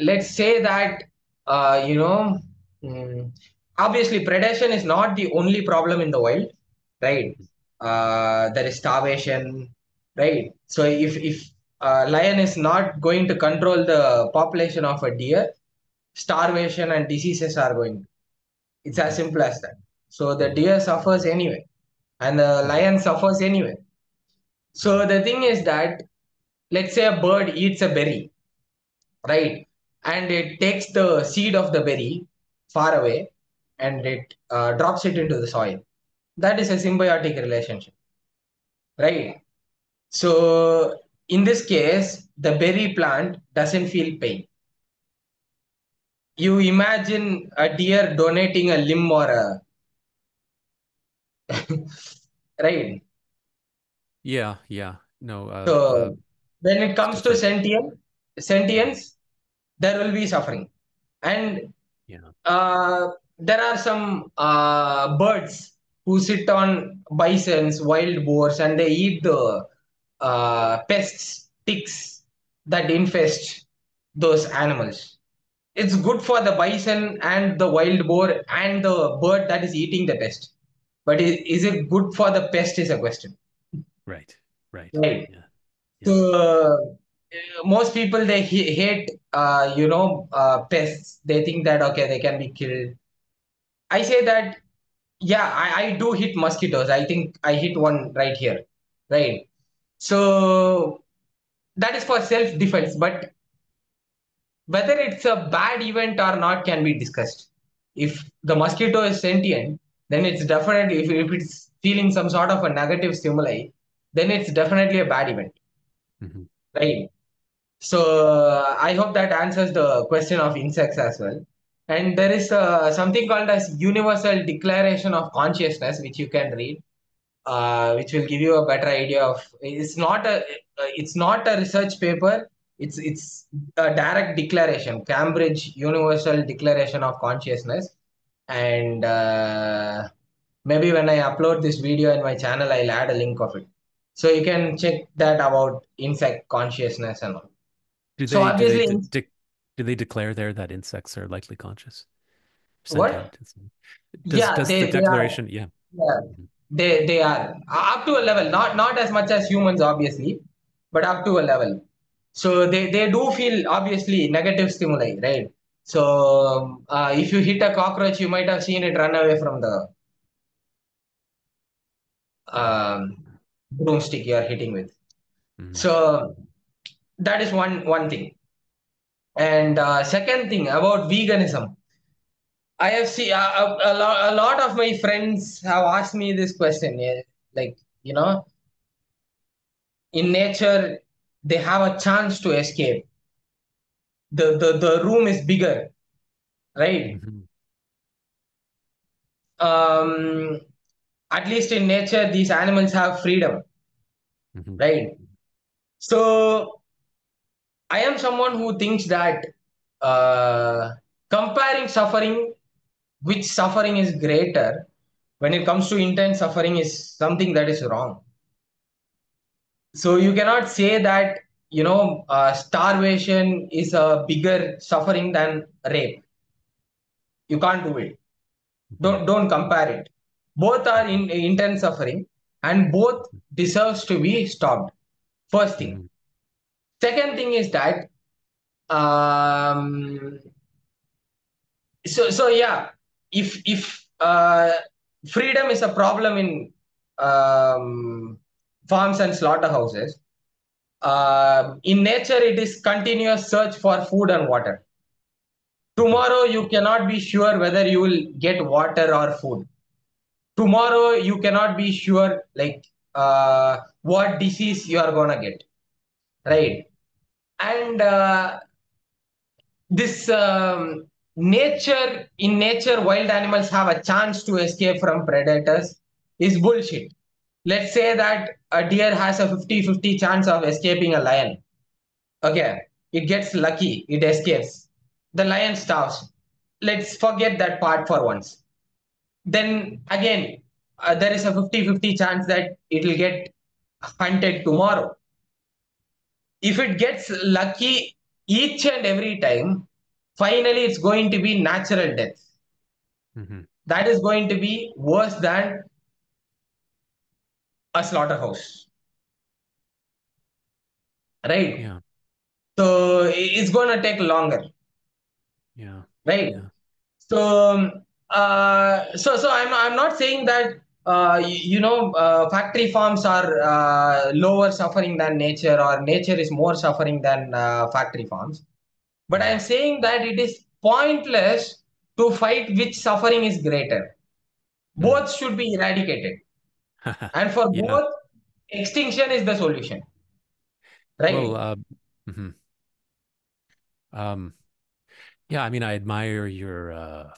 let's say that uh, you know. Um, obviously predation is not the only problem in the world right? Uh, there is starvation right? So if if a lion is not going to control the population of a deer starvation and diseases are going. It's as simple as that. So the deer suffers anyway and the lion suffers anyway. So the thing is that let's say a bird eats a berry right? And it takes the seed of the berry far away and it uh, drops it into the soil. That is a symbiotic relationship, right? So in this case, the berry plant doesn't feel pain. You imagine a deer donating a limb or a right? Yeah, yeah. No. Uh, so uh, when it comes to sentient sentience, there will be suffering, and yeah. Uh, there are some uh, birds who sit on bisons, wild boars, and they eat the uh, pests, ticks that infest those animals. It's good for the bison and the wild boar and the bird that is eating the pest. But is, is it good for the pest? Is a question. Right. Right. Right. Yeah. Yeah. So uh, most people they hate uh, you know uh, pests. They think that okay they can be killed I say that, yeah, I, I do hit mosquitoes. I think I hit one right here, right? So that is for self defense, but whether it's a bad event or not can be discussed. If the mosquito is sentient, then it's definitely, if, if it's feeling some sort of a negative stimuli, then it's definitely a bad event. Mm-hmm. Right. So I hope that answers the question of insects as well and there is uh, something called as universal declaration of consciousness which you can read uh, which will give you a better idea of it's not a it's not a research paper. It's it's a direct declaration cambridge universal declaration of consciousness. And uh, maybe when i upload this video in my channel i'll add a link of it. So you can check that about insect consciousness and all. Do they, so obviously do they, do they declare there that insects are likely conscious? What? Does, yeah, does they, the declaration, yeah. Yeah, mm-hmm. they, they are up to a level, not, not as much as humans, obviously, but up to a level. So they, they do feel obviously negative stimuli, right? So uh, if you hit a cockroach, you might have seen it run away from the um, broomstick you are hitting with. Mm-hmm. So that is one one thing. And uh, second thing about veganism, I have seen uh, a, a, lot, a lot of my friends have asked me this question. Yeah, like, you know, in nature, they have a chance to escape. The, the, the room is bigger, right? Mm-hmm. Um, at least in nature, these animals have freedom, mm-hmm. right? So I am someone who thinks that uh, comparing suffering which suffering is greater when it comes to intense suffering is something that is wrong. So you cannot say that you know uh, starvation is a bigger suffering than rape. You can't do it. Don't don't compare it. Both are in intense suffering and both deserves to be stopped. First thing. Second thing is that um so so yeah if if uh freedom is a problem in um farms and slaughterhouses uh, in nature it is continuous search for food and water. Tomorrow you cannot be sure whether you will get water or food. Tomorrow you cannot be sure like uh, what disease you are gonna get right. And uh, this um, nature in nature wild animals have a chance to escape from predators is bullshit. Let's say that a deer has a 50-50 chance of escaping a lion. Okay. It gets lucky. It escapes. The lion starves. Let's forget that part for once. Then again uh, there is a 50-50 chance that it will get hunted tomorrow if it gets lucky each and every time finally it's going to be natural death Mhm. that is going to be worse than a slaughterhouse right Yeah. so it's going to take longer Yeah. right Yeah. so um, uh, so so i'm i'm not saying that uh, you, you know uh, factory farms are uh, lower suffering than nature or nature is more suffering than uh, factory farms but Mhm. i'm saying that it is pointless to fight which suffering is greater both should be eradicated and for Yeah. both extinction is the solution right Well, uh, mhm. Um, yeah, I mean, I admire your uh,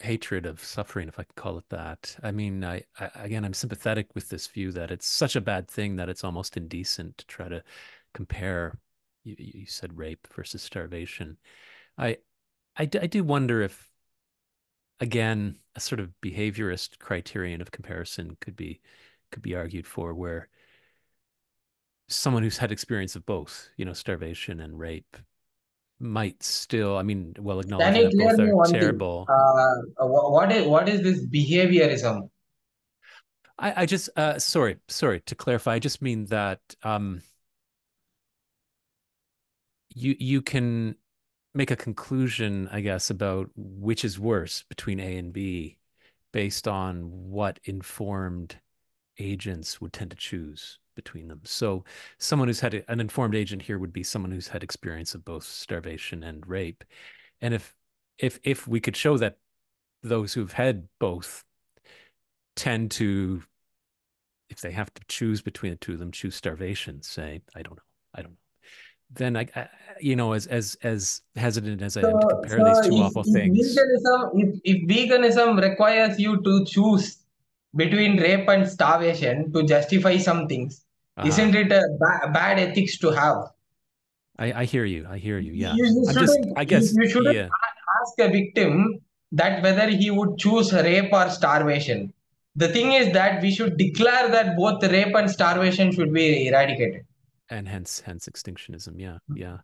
hatred of suffering, if I can call it that. I mean, I, I again, I'm sympathetic with this view that it's such a bad thing that it's almost indecent to try to compare. You, you said rape versus starvation. I, I do wonder if, again, a sort of behaviorist criterion of comparison could be could be argued for, where someone who's had experience of both, you know, starvation and rape, might still, I mean, while can that both are terrible, uh, what is what is this behaviorism? I, I just uh sorry, sorry to clarify, I just mean that um you you can make a conclusion, I guess, about which is worse between A and B based on what informed agents would tend to choose between them. So someone who's had a- an informed agent here would be someone who's had experience of both starvation and rape. And if if if we could show that those who've had both tend to if they have to choose between the two of them, choose starvation, say, I don't know, I don't know. Then I, I you know, as as as hesitant as I so am to compare so these two if, awful if things, veganism if, if veganism requires you to choose between rape and starvation to justify some things uh, isn't it a ba- bad ethics to have I I hear you, I hear you. Yeah, you, you I'm just, I guess, you shouldn't yeah, ask a victim that whether he would choose rape or starvation the thing is that we should declare that both rape and starvation should be eradicated and hence hence extinctionism. Yeah, yeah.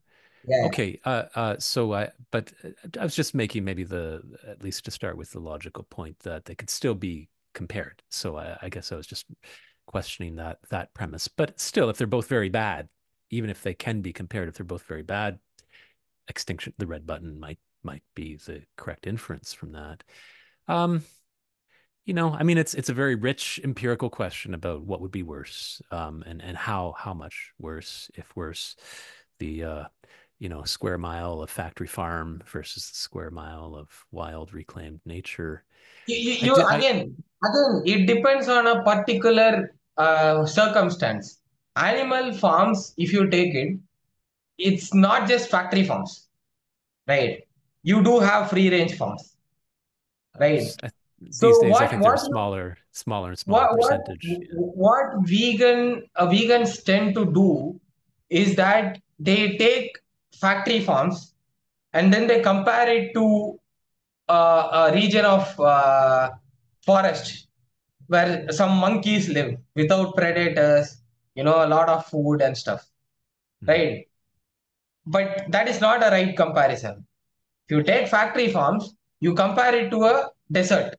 yeah Okay, uh, uh, so I, but uh, I was just making maybe the, at least to start with the logical point that they could still be compared. So I, I guess I was just questioning that that premise. But still, if they're both very bad, even if they can be compared, if they're both very bad, extinction, the red button might might be the correct inference from that. Um, you know, I mean, it's it's a very rich empirical question about what would be worse, um, and and how how much worse, if worse, the uh, you know, square mile of factory farm versus the square mile of wild reclaimed nature. you, you, you I again again it depends on a particular uh, circumstance animal farms if you take it it's not just factory farms right you do have free range farms right I so these days I what think they're what a smaller, smaller and smaller what what percentage. Yeah. what vegan uh, vegans tend to do is that they take factory farms and then they compare it to uh, a region of uh, forest where some monkeys live without predators, you know, a lot of food and stuff, Mhm. right? But that is not a right comparison. If you take factory farms, you compare it to a desert.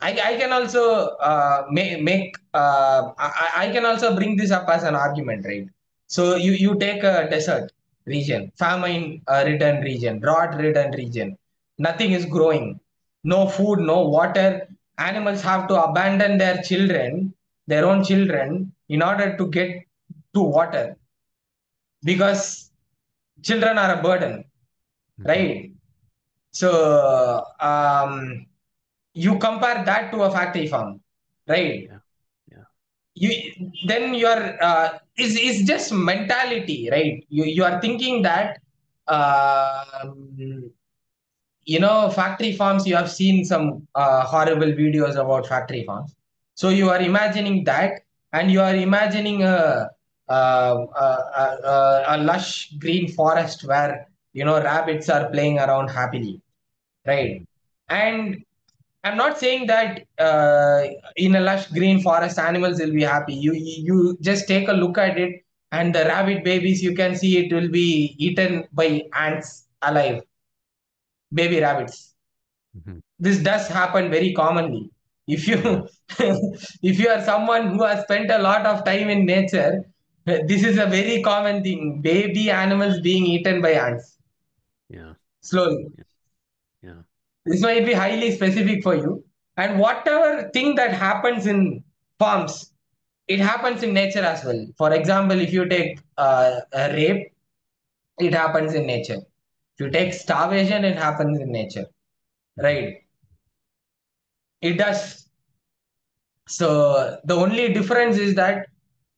I, I can also uh, make, make uh, I, I can also bring this up as an argument, right? So you, you take a desert region, famine uh, ridden region, drought ridden region, nothing is growing, no food, no water. Animals have to abandon their children, their own children, in order to get to water because children are a burden, Mhm. right? So um, you compare that to a factory farm, right? You then your uh, is is just mentality, right? You you are thinking that um, you know factory farms. You have seen some uh, horrible videos about factory farms, so you are imagining that, and you are imagining a a, a, a, a lush green forest where you know rabbits are playing around happily, right? And I'm not saying that uh, in a lush green forest animals will be happy. You you just take a look at it, and the rabbit babies you can see it will be eaten by ants alive, baby rabbits. Mhm. This does happen very commonly. If you if you are someone who has spent a lot of time in nature, this is a very common thing. Baby animals being eaten by ants Yeah. slowly. This might be highly specific for you. And whatever thing that happens in farms, it happens in nature as well. For example, if you take uh, a rape, it happens in nature. If you take starvation, it happens in nature, right? It does. So the only difference is that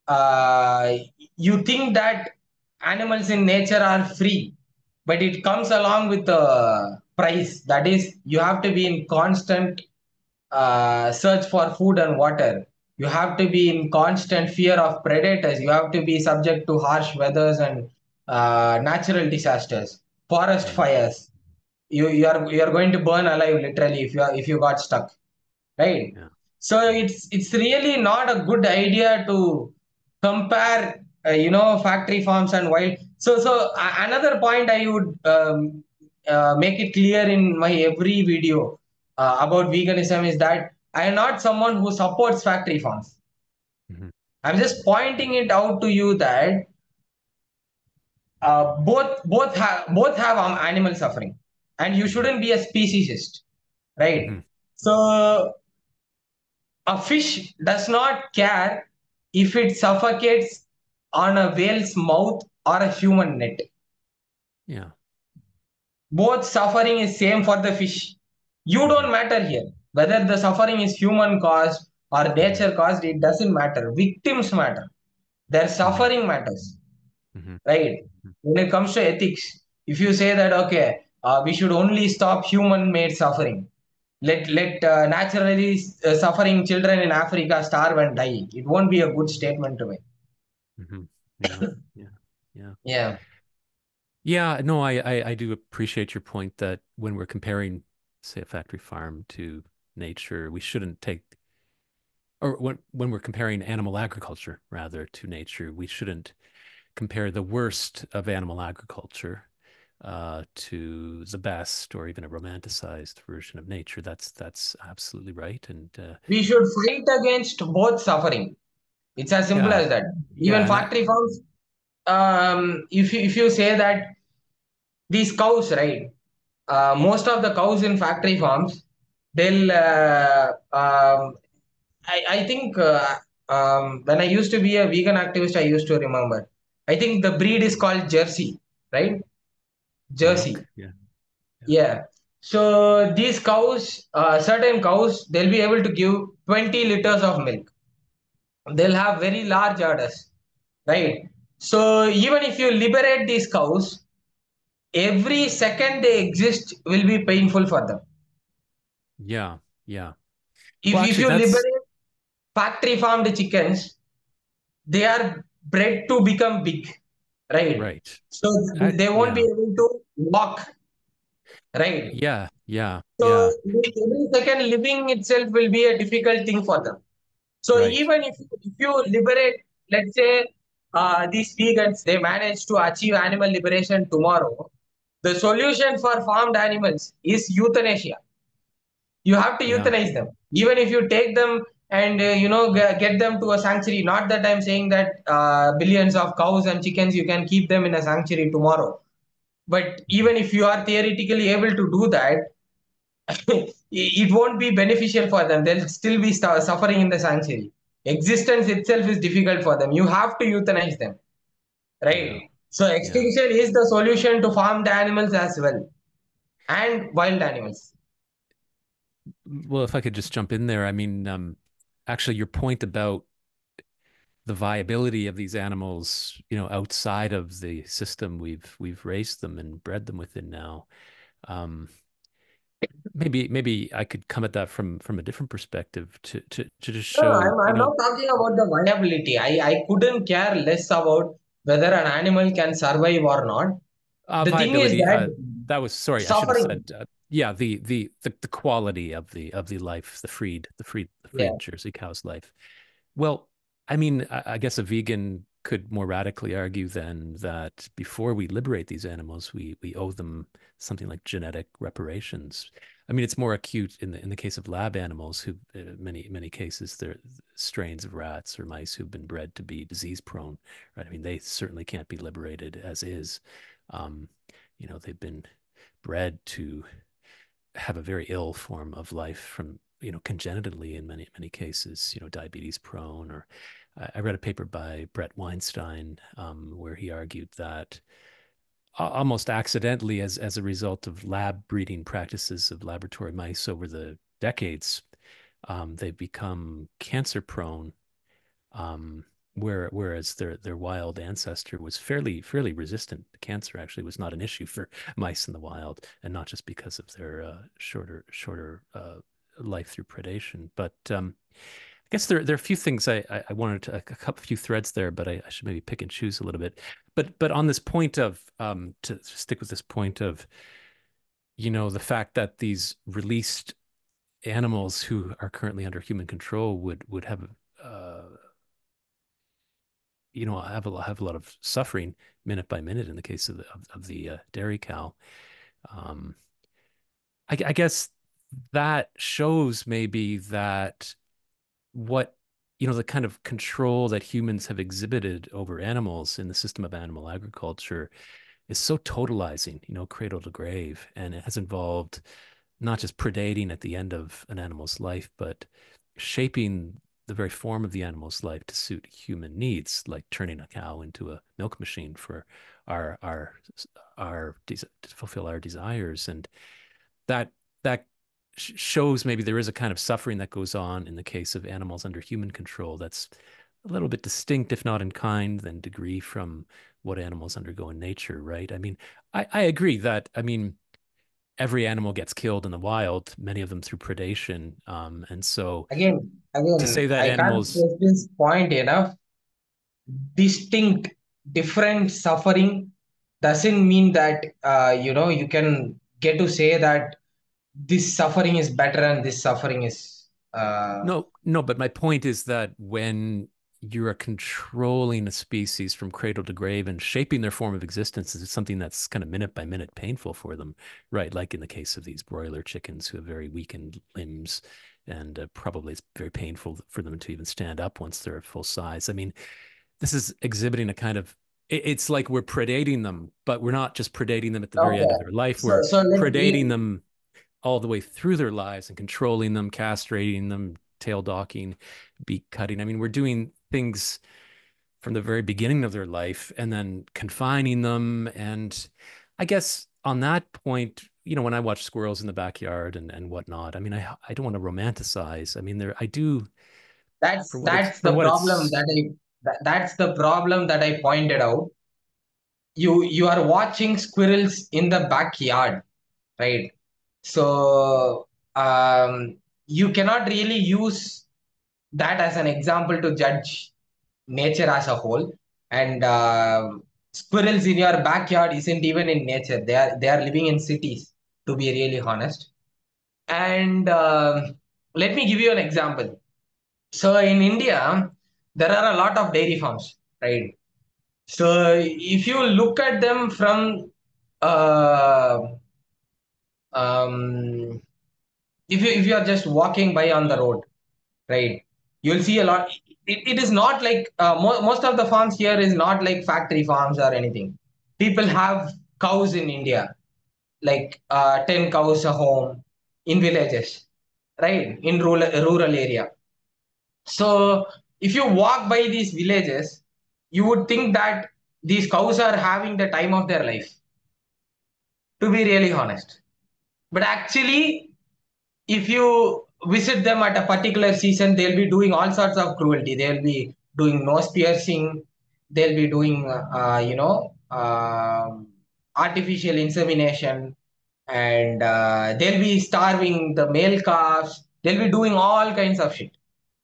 uh, you think that animals in nature are free, but it comes along with a price. That is, you have to be in constant uh, search for food and water. You have to be in constant fear of predators. You have to be subject to harsh weathers and uh, natural disasters, forest fires. You you are you are going to burn alive literally if you are if you got stuck, right? Yeah. So it's it's really not a good idea to compare uh, you know factory farms and wild. So so another point I would um, uh, make it clear in my every video uh, about veganism is that I am not someone who supports factory farms. Mhm. I'm just pointing it out to you that uh, both both have both have um, animal suffering, and you shouldn't be a speciesist, right? Mhm. So a fish does not care if it suffocates on a whale's mouth or a human net. Yeah. Both suffering is same for the fish. You don't matter here. Whether the suffering is human caused or nature caused, it doesn't matter. Victims matter. Their suffering matters, Mhm. right? When it comes to ethics, if you say that okay, uh, we should only stop human-made suffering, let let uh, naturally uh, suffering children in Africa starve and die. It won't be a good statement to make. Mhm. Yeah. Yeah. Yeah. Yeah. Yeah, no, I, I I do appreciate your point that when we're comparing, say, a factory farm to nature, we shouldn't take, or when when we're comparing animal agriculture rather to nature, we shouldn't compare the worst of animal agriculture uh, to the best or even a romanticized version of nature. That's that's absolutely right. And uh, We should fight against both suffering. It's as simple yeah, as that. Even I, factory farms, um, if you, if you say that these cows, right? Uh, most of the cows in factory farms, they'll. Uh, um, I I think uh, um, when I used to be a vegan activist, I used to remember. I think the breed is called Jersey, right? Jersey. Yeah, yeah. Yeah. So these cows, uh, certain cows, they'll be able to give 20 liters of milk. They'll have very large udders, right? So even if you liberate these cows, every second they exist will be painful for them. Yeah, yeah. If Well, if you that's liberate factory farmed chickens, they are bred to become big, right? right. So I, they won't be able to walk right? Yeah, yeah, So yeah. every second living itself will be a difficult thing for them. So Right. even if, if you liberate, let's say uh, these vegans, they manage to achieve animal liberation tomorrow, the solution for farmed animals is euthanasia. You have to Yeah. euthanize them. Even if you take them and uh, you know g- get them to a sanctuary. Not that I'm saying that uh, billions of cows and chickens you can keep them in a sanctuary tomorrow. But even if you are theoretically able to do that, it won't be beneficial for them. They'll still be suffering in the sanctuary. Existence itself is difficult for them. You have to euthanize them, Yeah. right? So Yeah. extinction is the solution to farmed animals as well and wild animals. Well, if I could just jump in there, I mean, um, actually, your point about the viability of these animals, you know, outside of the system we've we've raised them and bred them within now, um, maybe maybe I could come at that from from a different perspective to to to just No, show, I'm, I'm not talking about the viability. I, I couldn't care less about whether an animal can survive or not. uh, The thing is that Uh, that was sorry, I should have said. Uh, yeah, the, the the the quality of the of the life, the freed, the freed, the yeah, freed Jersey cow's life. Well, I mean, I, I guess a vegan could more radically argue then that before we liberate these animals, we we owe them something like genetic reparations. I mean, it's more acute in the in the case of lab animals, who uh, many many cases they're strains of rats or mice who've been bred to be disease prone, right? I mean, they certainly can't be liberated as is. Um, you know, they've been bred to have a very ill form of life from you know congenitally in many many cases you know diabetes prone or i read a paper by Bret Weinstein um, where he argued that almost accidentally as as a result of lab breeding practices of laboratory mice over the decades um, they've become cancer prone um, where whereas their their wild ancestor was fairly fairly resistant. Cancer actually was not an issue for mice in the wild, and not just because of their uh, shorter shorter uh, life through predation. But um, I guess there there are a few things I I, wanted to a couple few threads there, but I, I, should maybe pick and choose a little bit. But but on this point of um, to stick with this point of you know the fact that these released animals who are currently under human control would would have uh, you know, have a, have a lot of suffering minute by minute in the case of the, of, of the uh, dairy cow. Um, I, I guess that shows maybe that what you know the kind of control that humans have exhibited over animals in the system of animal agriculture is so totalizing you know cradle to grave. And it has involved not just predating at the end of an animal's life but shaping the very form of the animal's life to suit human needs, like turning a cow into a milk machine for our our our to fulfill our desires, and that that shows maybe there is a kind of suffering that goes on in the case of animals under human control that's a little bit distinct, if not in kind, than degree from what animals undergo in nature, right? I mean, I, I agree that I mean every animal gets killed in the wild, many of them through predation. Um, and so again, again, to say that I can't animals stress this point enough. Distinct, different suffering doesn't mean that uh, you know you can get to say that this suffering is better and this suffering is uh, no no but my point is that when you're controlling a species from cradle to grave and shaping their form of existence is something that's kind of minute by minute painful for them, right? Like in the case of these broiler chickens who have very weakened limbs, and uh, probably it's very painful for them to even stand up once they're full size. I mean, this is exhibiting a kind of it's like we're predating them, but we're not just predating them at the very end of their life. We're so predating me... them all the way through their lives and controlling them, castrating them, tail docking, beak cutting. I mean, we're doing things from the very beginning of their life and then confining them. And I guess on that point, you know, when I watch squirrels in the backyard and, and whatnot, I mean, I, I don't want to romanticize. I mean, there, I do. That's, that's the problem that I, that, that's the problem that I pointed out. You, you are watching squirrels in the backyard, right? So, um, you cannot really use that as an example to judge nature as a whole and uh, squirrels in your backyard isn't even in nature they are they are living in cities to be really honest. And uh, let me give you an example. So in India, there are a lot of dairy farms, right? So if you look at them from uh, um, if you if you are just walking by on the road, right, you'll see a lot. It, it is not like uh, mo- most of the farms here is not like factory farms or anything. People have cows in India, like uh, ten cows a home in villages, right, in rural rural area. So if you walk by these villages, you would think that these cows are having the time of their life. To be really honest, but actually, if you visit them at a particular season, they'll be doing all sorts of cruelty. They'll be doing nose piercing. They'll be doing, uh, you know, um artificial insemination, and uh, they'll be starving the male calves. They'll be doing all kinds of shit.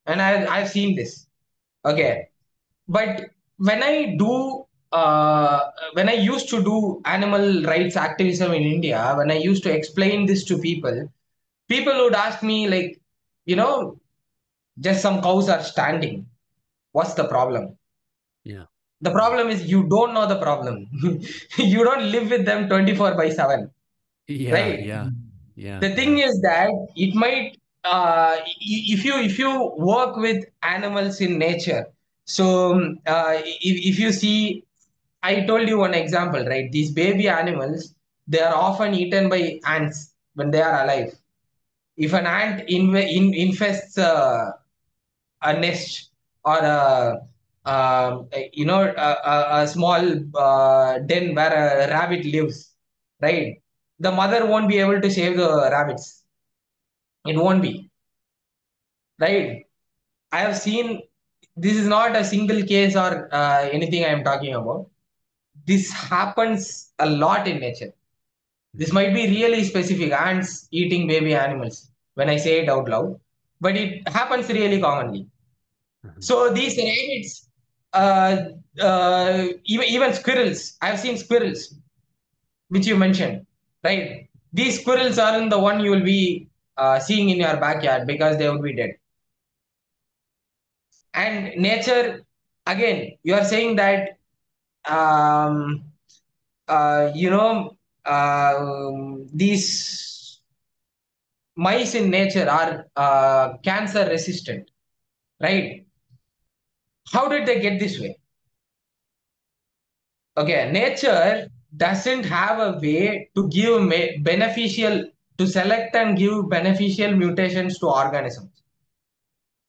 And I, I've seen this. Okay. But when I do, uh, when I used to do animal rights activism in India, when I used to explain this to people, people would ask me, like, you know, just some cows are standing. What's the problem? Yeah. The problem is you don't know the problem. you don't live with them 24 by 7. Yeah. Right. Yeah. Yeah. The thing is that it might uh, if you if you work with animals in nature, so um, uh, if, if you see, I told you one example, right? These baby animals, they are often eaten by ants when they are alive. If an ant in, in, infests uh, a nest or a a- you know a, a, a small uh, den where a rabbit lives, right? The mother won't be able to save the rabbits. It won't be, right? I have seen this is not a single case or uh, anything I am talking about. This happens a lot in nature. This might be really specific ants eating baby animals when I say it out loud, but it happens really commonly. Mhm. So these rabbits, uh, uh, even even squirrels, I've seen squirrels, which you mentioned, right? These squirrels aren't the one you will be uh, seeing in your backyard because they would be dead. And nature, again, you are saying that um, uh, you know um, these mice in nature are uh, cancer resistant, right? How did they get this way? Okay, nature doesn't have a way to give beneficial to select and give beneficial mutations to organisms.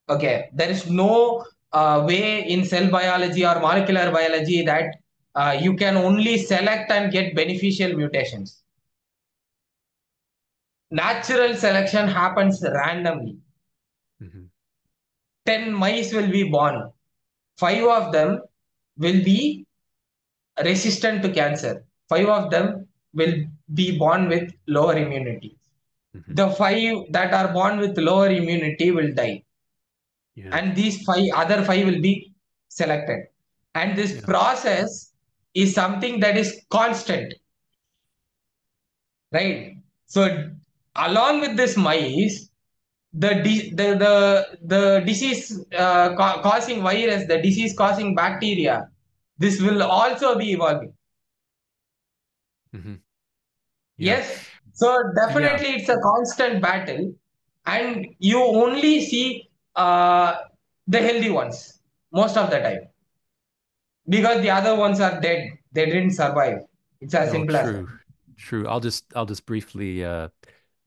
Okay, there is no uh, way in cell biology or molecular biology that uh, you can only select and get beneficial mutations. Natural selection happens randomly. Mhm. 10 mice will be born. Five of them will be resistant to cancer. Five of them will be born with lower immunity. Mhm. The five that are born with lower immunity will die. Yeah. and these five other five will be selected and this Yeah. process is something that is constant. Right? So along with this mice the the the, the disease uh, ca- causing virus the disease causing bacteria this will also be evolving. Mhm. Yeah. yes so definitely it's a constant battle and you only see uh, the healthy ones most of the time because the other ones are dead they didn't survive it's as No, simple as true. True. I'll just I'll just briefly uh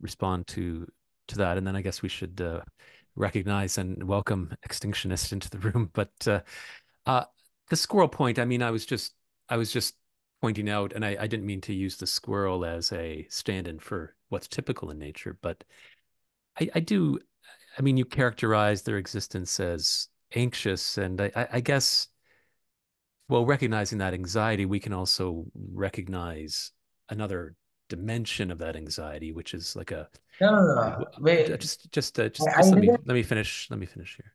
respond to to that and then I guess we should uh recognize and welcome extinctionists into the room. But uh uh the squirrel point, I mean, I was just I was just pointing out, and I, I didn't mean to use the squirrel as a stand-in for what's typical in nature, but I, I do I mean you characterize their existence as anxious, and I I guess well, recognizing that anxiety, we can also recognize another dimension of that anxiety, which is like a no no no wait just just uh, just I, I just let me let me finish let me finish here.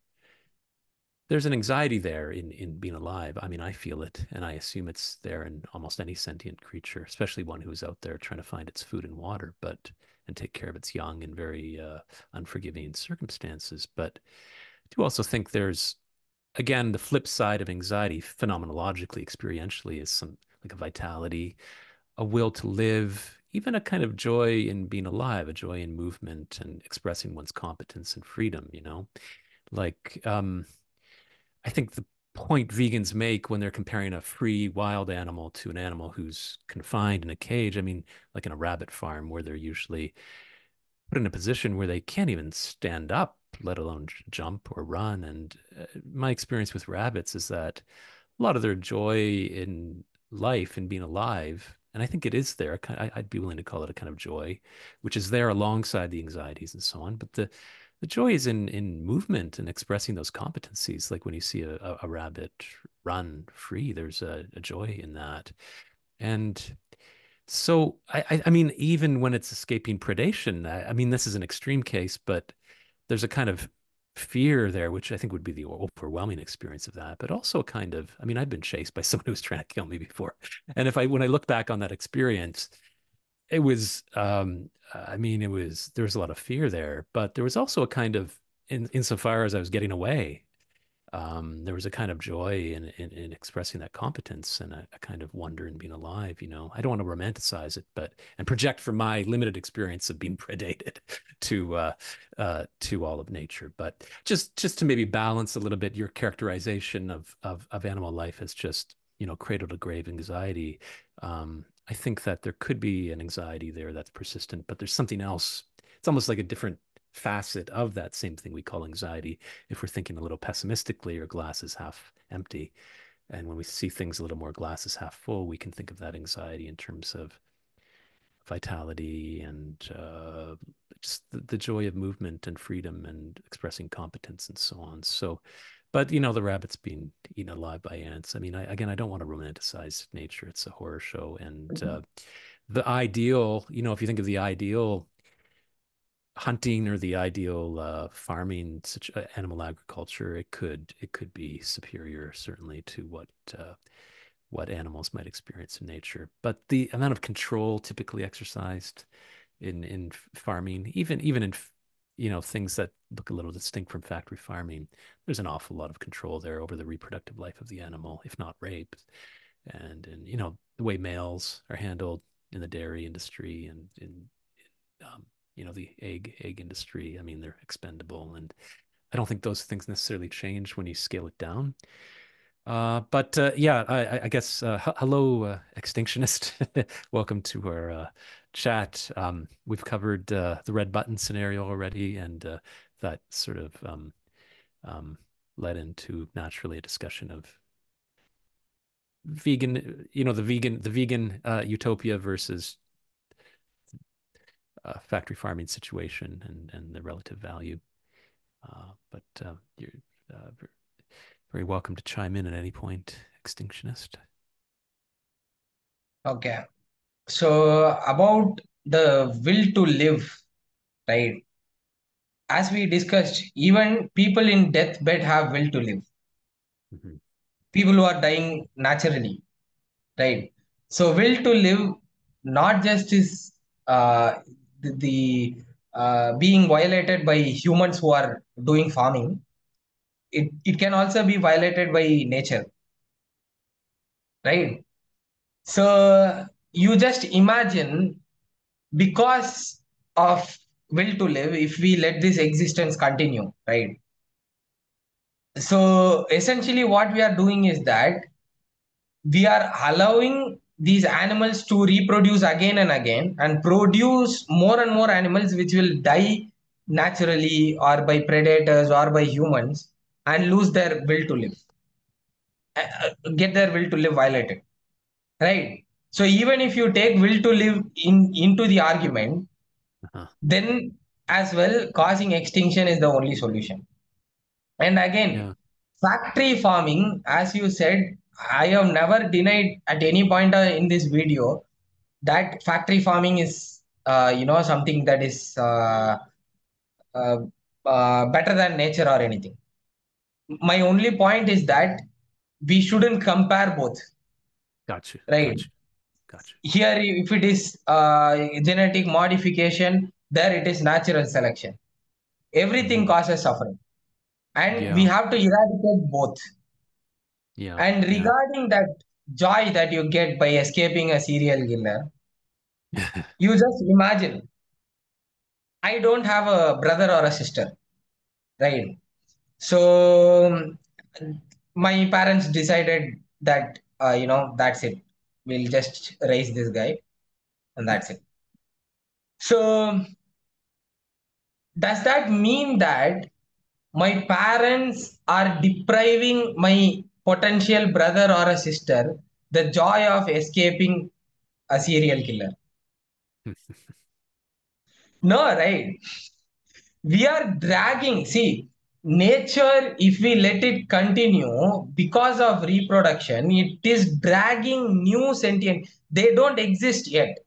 there's an anxiety there in in being alive. I mean, I feel it, and I assume it's there in almost any sentient creature, especially one who's out there trying to find its food and water, but and take care of its young in very uh, unforgiving circumstances. But I do also think there's again the flip side of anxiety, phenomenologically, experientially, is some like a vitality, a will to live, even a kind of joy in being alive, a joy in movement and expressing one's competence and freedom. You know, like um, I think the point vegans make when they're comparing a free wild animal to an animal who's confined in a cage. I mean, like in a rabbit farm where they're usually put in a position where they can't even stand up, let alone jump or run. And uh, my experience with rabbits is that a lot of their joy in life and being alive, and I think it is there. I'd be willing to call it a kind of joy, which is there alongside the anxieties and so on. But the the joy is in in movement and expressing those competencies. Like when you see a, a, rabbit run free, there's a, a, joy in that. And so, I, I mean, even when it's escaping predation, I, I mean, this is an extreme case, but there's a kind of fear there, which I think would be the overwhelming experience of that, but also a kind of, I mean, I've been chased by someone who was trying to kill me before. And if I, when I look back on that experience, it was um i mean it was there was a lot of fear there but there was also a kind of in insofar as i was getting away um there was a kind of joy in in, in expressing that competence and a, a, kind of wonder in being alive you know i don't want to romanticize it but and project from my limited experience of being predated to uh uh to all of nature but just just to maybe balance a little bit your characterization of of, of animal life as just you know cradle to grave anxiety um I think that there could be an anxiety there that's persistent, but there's something else. It's almost like a different facet of that same thing we call anxiety if we're thinking a little pessimistically or glass is half empty. And when we see things a little more glass is half full, we can think of that anxiety in terms of vitality and uh, just the, the joy of movement and freedom and expressing competence and so on. So but you know the rabbits being eaten alive by ants i mean I, again i don't want to romanticize nature it's a horror show and mm-hmm. uh, the ideal you know if you think of the ideal hunting or the ideal uh, farming such uh, animal agriculture it could it could be superior certainly to what uh, what animals might experience in nature. But the amount of control typically exercised in in farming even even in you know things that look a little distinct from factory farming there's an awful lot of control there over the reproductive life of the animal if not rape. And and you know the way males are handled in the dairy industry and in, in um, you know the egg egg industry i mean they're expendable and i don't think those things necessarily change when you scale it down uh, but uh, yeah, I, I guess uh, hello, uh, extinctionist. Welcome to our uh, chat. Um, we've covered uh, the red button scenario already, and that sort of um, um, led into naturally a discussion of vegan. You know, the vegan, the vegan utopia versus factory farming situation, and and the relative value. but you're very welcome to chime in at any point, Extinctionist. Okay. So about the will to live, right? As we discussed, even people in deathbed have will to live. Mm-hmm. People who are dying naturally, right? So will to live not just is uh, the, uh, being violated by humans who are doing farming, it, it can also be violated by nature. Right? So you just imagine because of will to live if we let this existence continue right? So essentially what we are doing is that we are allowing these animals to reproduce again and again and produce more and more animals which will die naturally or by predators or by humans and lose their will to live uh, uh, get their will to live violated right so even if you take will to live in into the argument uh-huh. then as well causing extinction is the only solution and again yeah. factory farming as you said i have never denied at any point uh, in this video that factory farming is uh, you know something that is uh, uh, uh better than nature or anything my only point is that we shouldn't compare both. Gotcha. Right. Gotcha. Gotcha. Here, if it is uh, genetic modification, there it is natural selection. Everything Mhm. causes suffering. And Yeah. we have to eradicate both. Yeah. And yeah. regarding that joy that you get by escaping a serial killer, you just imagine I don't have a brother or a sister, right? So my parents decided that, uh, you know, that's it. We'll just raise this guy and that's it. So does that mean that my parents are depriving my potential brother or a sister the joy of escaping a serial killer? No, right? We are dragging, see, nature, if we let it continue because of reproduction, it is dragging new sentient. They don't exist yet.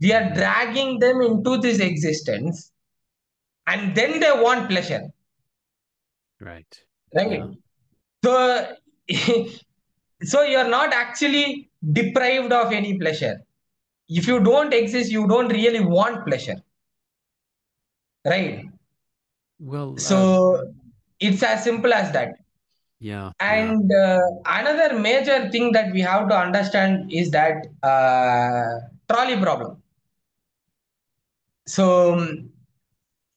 We are Mhm. dragging them into this existence and then they want pleasure, Right. right? Yeah. So, so you're not actually deprived of any pleasure. If you don't exist, you don't really want pleasure, right? Well, uh, So it's as simple as that. yeah. Yeah. And uh, another major thing that we have to understand is that uh, trolley problem. So um,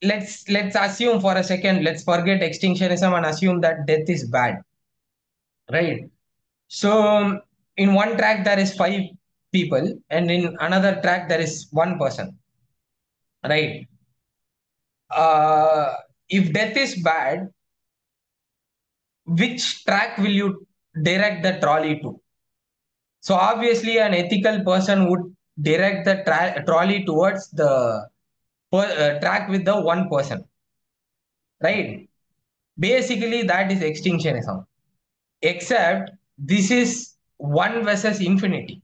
let's let's assume for a second, let's forget extinctionism and assume that death is bad, right? So um, in one track there is five people, and in another track there is one person, right? Uh, if death is bad, which track will you direct the trolley to? So obviously, an ethical person would direct the tra- trolley towards the per- uh, track with the one person, right? Basically, that is extinctionism. Except this is one versus infinity.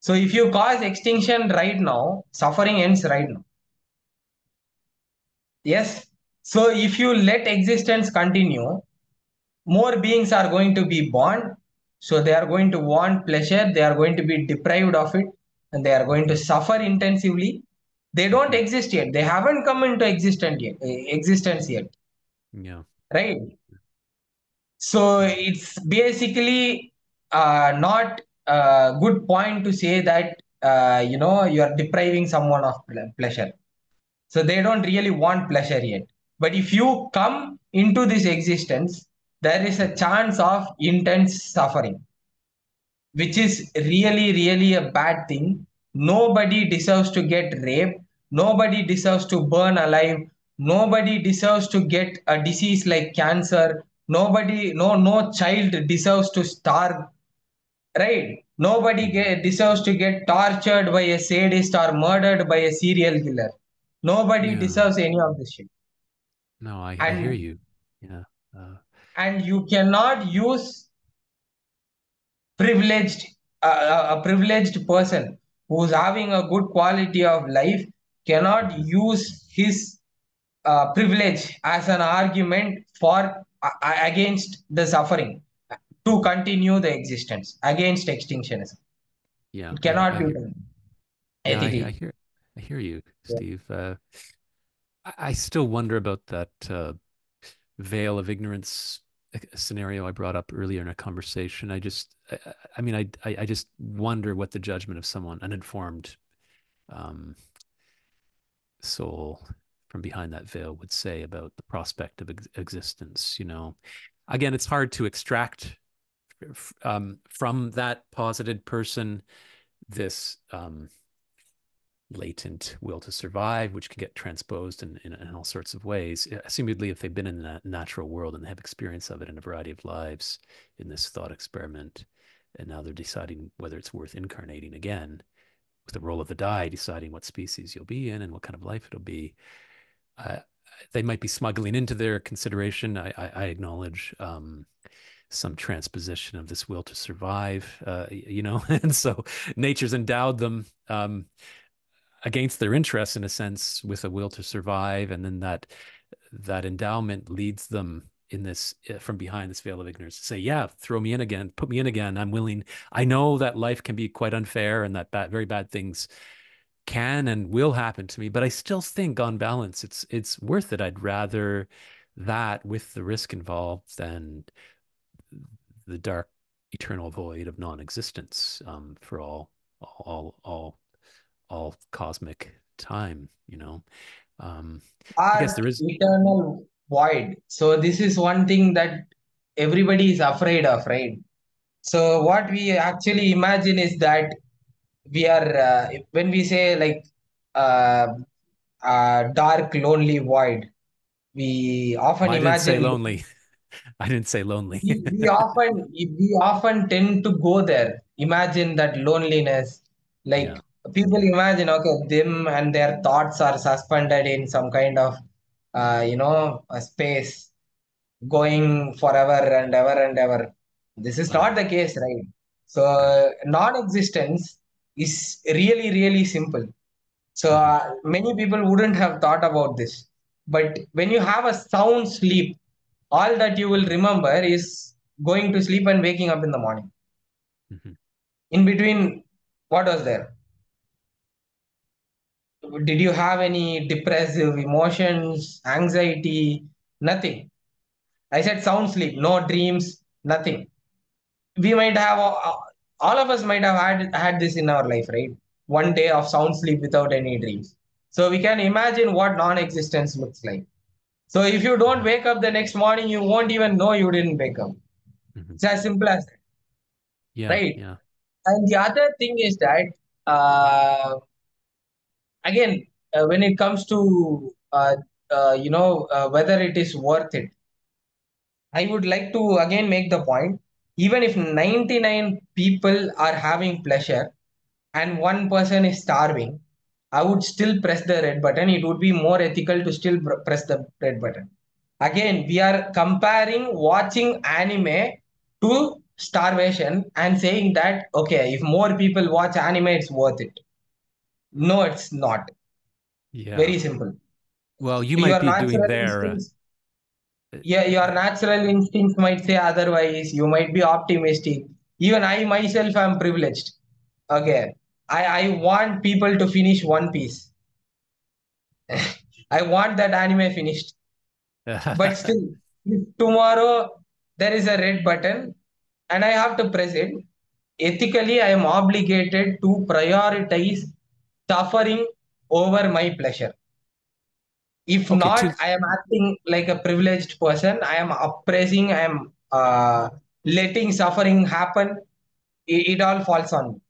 So if you cause extinction right now, suffering ends right now. Yes. So if you let existence continue, more beings are going to be born. So they are going to want pleasure, they are going to be deprived of it, and they are going to suffer intensively. They don't exist yet. They haven't come into existence yet. Existence yet, Yeah. right? So it's basically uh, not a good point to say that uh, you know you are depriving someone of pleasure. So they don't really want pleasure yet. But if you come into this existence, there is a chance of intense suffering, which is really, really a bad thing. Nobody deserves to get raped. Nobody deserves to burn alive. Nobody deserves to get a disease like cancer. Nobody, no, no child deserves to starve. Right? Nobody Mhm. get, deserves to get tortured by a sadist or murdered by a serial killer. Nobody Yeah. deserves any of this shit. No, I, I hear you. Yeah. Uh, and you cannot use privileged uh, a privileged person who's having a good quality of life cannot use his uh, privilege as an argument for against the suffering to continue the existence against extinctionism. Yeah. It cannot I be hear. done Yeah, I, I hear. I hear you, Yeah. Steve. Uh, I, I still wonder about that uh, veil of ignorance uh, scenario I brought up earlier in a conversation. I just, I, I- I mean, I, I, I just wonder what the judgment of someone uninformed um, soul from behind that veil would say about the prospect of ex- existence. You know, again, it's hard to extract um, from that posited person this um, latent will to survive, which can get transposed in, in, in all sorts of ways. Assumedly, if they've been in that natural world and they have experience of it in a variety of lives in this thought experiment, and now they're deciding whether it's worth incarnating again with the roll of the die, deciding what species you'll be in and what kind of life it'll be. They might be smuggling into their consideration. I, I, I acknowledge um, some transposition of this will to survive, uh, you know, and so nature's endowed them um, against their interests in a sense with a will to survive, and then that that endowment leads them in this uh, from behind this veil of ignorance to say, yeah, throw me in again, put me in again. I'm willing. I know that life can be quite unfair and that bad, very bad things can and will happen to me, but I still think on balance it's it's worth it. I'd rather that with the risk involved than the dark eternal void of non-existence um, for all all all all cosmic time you know? Um i guess there is eternal void. So this is one thing that everybody is afraid of right? So what we actually imagine is that we are uh, when we say like uh, uh, dark lonely void we often I didn't say imagine lonely I didn't say lonely. we, we often we often tend to go there. Imagine that loneliness. Like yeah. people imagine, okay, them and their thoughts are suspended in some kind of uh, you know, a space going forever and ever and ever. This is not the case, right? So non-existence is really, really simple. So uh, many people wouldn't have thought about this. But when you have a sound sleep, all that you will remember is going to sleep and waking up in the morning. hmm In between, what was there? Did you have any depressive emotions, anxiety? Nothing. I said sound sleep, no dreams, nothing. We might have, all of us might have had, had this in our life, right? One day of sound sleep without any dreams. So we can imagine what non existence looks like. So if you don't wake up the next morning, you won't even know you didn't wake up. hmm It's as simple as that, Yeah. right? Yeah. And the other thing is that, uh, again, uh, when it comes to, uh, uh, you know, uh, whether it is worth it, I would like to again make the point, even if 99 people are having pleasure and one person is starving, I would still press the red button. It would be more ethical to still pr- press the red button. Again, we are comparing watching anime to starvation and saying that, okay, if more people watch anime, it's worth it. No, it's not. Yeah. Very simple. Well, you might be doing there. Yeah, your natural instincts might say otherwise. You might be optimistic. Even I myself am privileged. Okay. I, I want people to finish One Piece. I want that anime finished. But still, if tomorrow there is a red button and I have to press it, ethically I am obligated to prioritize suffering over my pleasure. If okay. Not, I am acting like a privileged person. I am oppressing, I am uh, letting suffering happen. It, it all falls on me.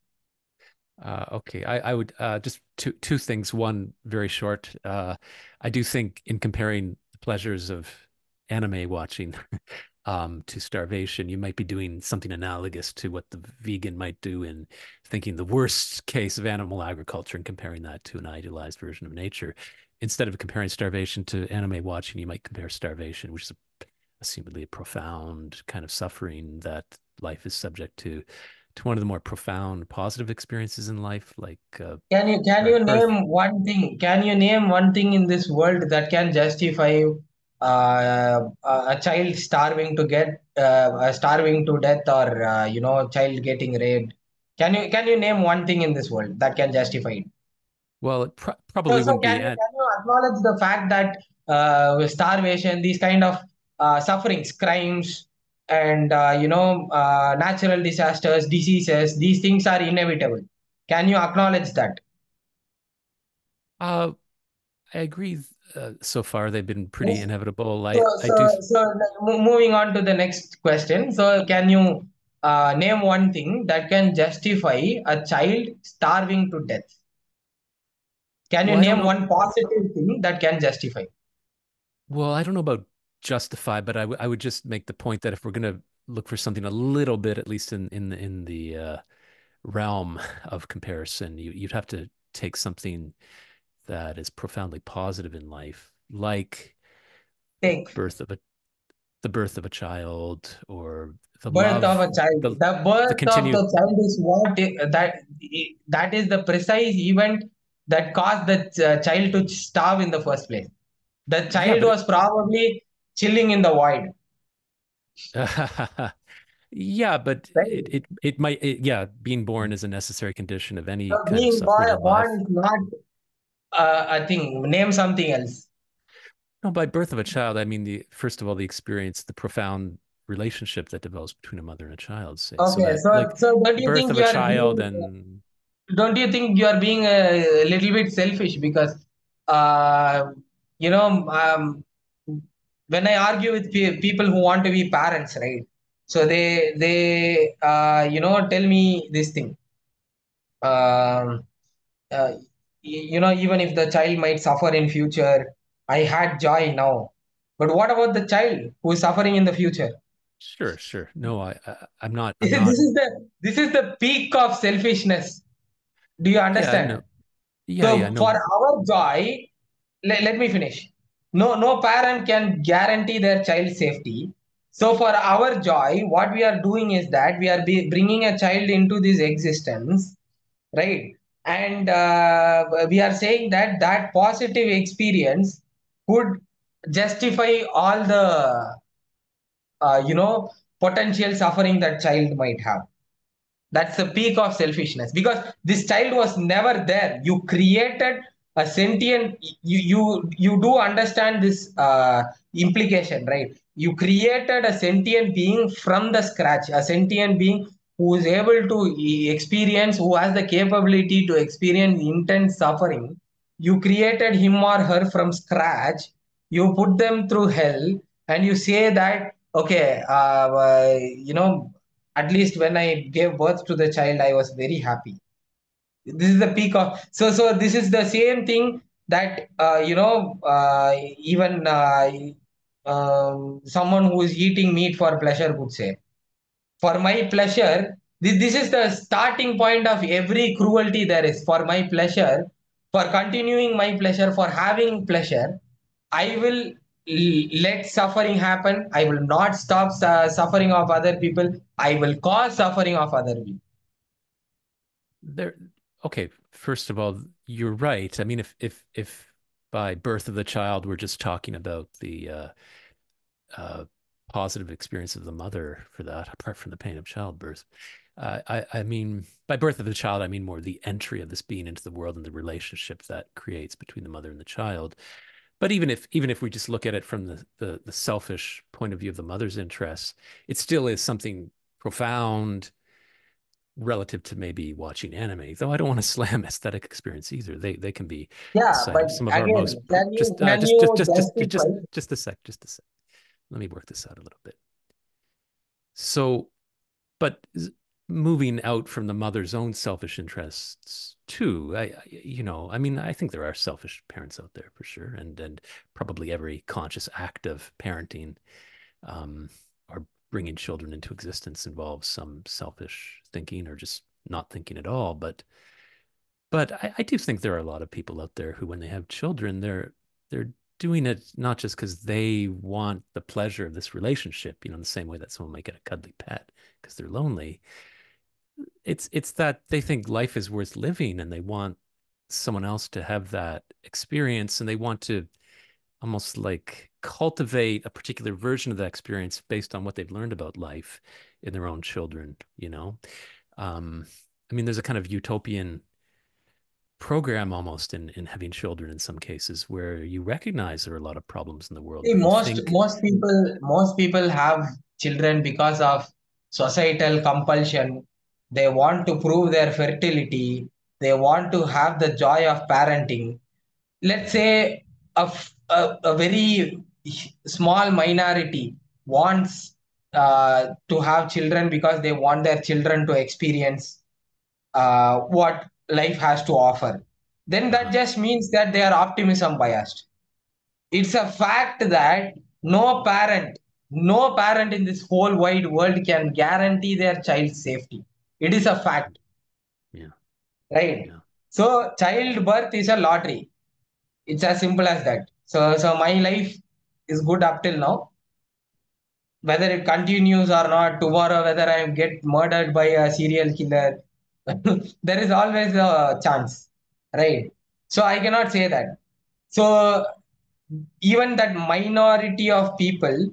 Uh, okay, I, I would uh, just two two things. One, very short. Uh, I do think in comparing the pleasures of anime watching um, to starvation, you might be doing something analogous to what the vegan might do in thinking the worst case of animal agriculture and comparing that to an idealized version of nature. Instead of comparing starvation to anime watching, you might compare starvation, which is a, assumedly a profound kind of suffering that life is subject to to one of the more profound positive experiences in life, like uh, Can you can you birth. name one thing? Can you name one thing in this world that can justify uh, a child starving to get uh, starving to death or uh, you know child getting raped? Can you can you name one thing in this world that can justify it? Well, it pr probably so wouldn't can be. can acknowledge the fact that uh, starvation, these kind of uh, sufferings, crimes, and uh, you know uh, natural disasters, diseases, these things are inevitable. Can you acknowledge that? uh, I agree. Uh, so far, they've been pretty Yes. inevitable. So, I I so, do. so moving on to the next question. So, can you uh, name one thing that can justify a child starving to death? Can you Well, name one positive thing that can justify? Well, I don't know about justify, but I, w I would just make the point that if we're going to look for something a little bit, at least in in the in the uh, realm of comparison, you you'd have to take something that is profoundly positive in life, like the birth of a the birth of a child or the birth of a child. the The the birth of the child is what that that is the precise event that caused the ch- child to starve in the first place. The child it, was probably chilling in the void. Yeah, but it right? it it might it, yeah, being born is a necessary condition of any So kind of being born, born is not uh, a thing. Name something else. No, by birth of a child, I mean the first of all the experience, the profound relationship that develops between a mother and a child. Say so Okay, that so like so birth think of a child being and don't you think you are being a little bit selfish because uh you know um when I argue with pe people who want to be parents, right? So they they uh you know tell me this thing. Um uh, you know even if the child might suffer in future, I had joy now. But what about the child who is suffering in the future? sure, sure. No, I, I I'm not I'm This is the this is the peak of selfishness. Do you yeah, understand? Yeah, yeah, So for no. our joy, let, let me finish. No, no parent can guarantee their child's safety. So for our joy, what we are doing is that we are be, bringing a child into this existence, right? And uh, we are saying that that positive experience could justify all the, uh, you know, potential suffering that child might have. That's the peak of selfishness because this child was never there. You created a sentient. You you you do understand this uh, implication, right? You created a sentient being from the scratch, a sentient being who is able to experience, who has the capability to experience intense suffering. You created him or her from scratch. You put them through hell, and you say that okay, uh, uh, you know at least when I gave birth to the child, I was very happy. This is the peak of so so. This is the same thing that uh, you know uh, even uh, um, someone who is eating meat for pleasure would say. For my pleasure, this, this is the starting point of every cruelty there is. For my pleasure, for continuing my pleasure, for having pleasure, I will let suffering happen. I will not stop su- suffering of other people. I will cause suffering of other people. There okay, first of all, you're right. I mean if if if by birth of the child we're just talking about the uh uh, positive experience of the mother for that, apart from the pain of childbirth. Uh, I, I mean, by birth of the child, I mean more the entry of this being into the world and the relationship that creates between the mother and the child. But even if even if we just look at it from the, the, the selfish point of view of the mother's interests, it still is something profound relative to maybe watching anime. Though I don't want to slam aesthetic experience either. They they can be Yeah, but some of our most you just uh, can just just just just just just a sec, just a sec. Let me work this out a little bit. So, but moving out from the mother's own selfish interests too, I, you know, I mean, I think there are selfish parents out there for sure, and and probably every conscious act of parenting um, or bringing children into existence involves some selfish thinking or just not thinking at all. But but I, I do think there are a lot of people out there who, when they have children, they're they're doing it not just because they want the pleasure of this relationship, you know, in the same way that someone might get a cuddly pet because they're lonely. It's it's that they think life is worth living and they want someone else to have that experience and they want to almost like cultivate a particular version of that experience based on what they've learned about life in their own children, you know. Um, I mean, there's a kind of utopian program almost in in having children in some cases where you recognize there are a lot of problems in the world, See, most think, most people most people have children because of societal compulsion. They want to prove their fertility. They want to have the joy of parenting. Let's say a, a, a very small minority wants uh, to have children because they want their children to experience uh, what life has to offer. Then that just means that they are optimism biased it's a fact that no parent, no parent in this whole wide world can guarantee their child's safety. It is a fact, yeah, right? yeah, So childbirth is a lottery. It's as simple as that. So so my life is good up till now. Whether it continues or not, tomorrow whether I get murdered by a serial killer, there is always a chance, right? So I cannot say that. So even that minority of people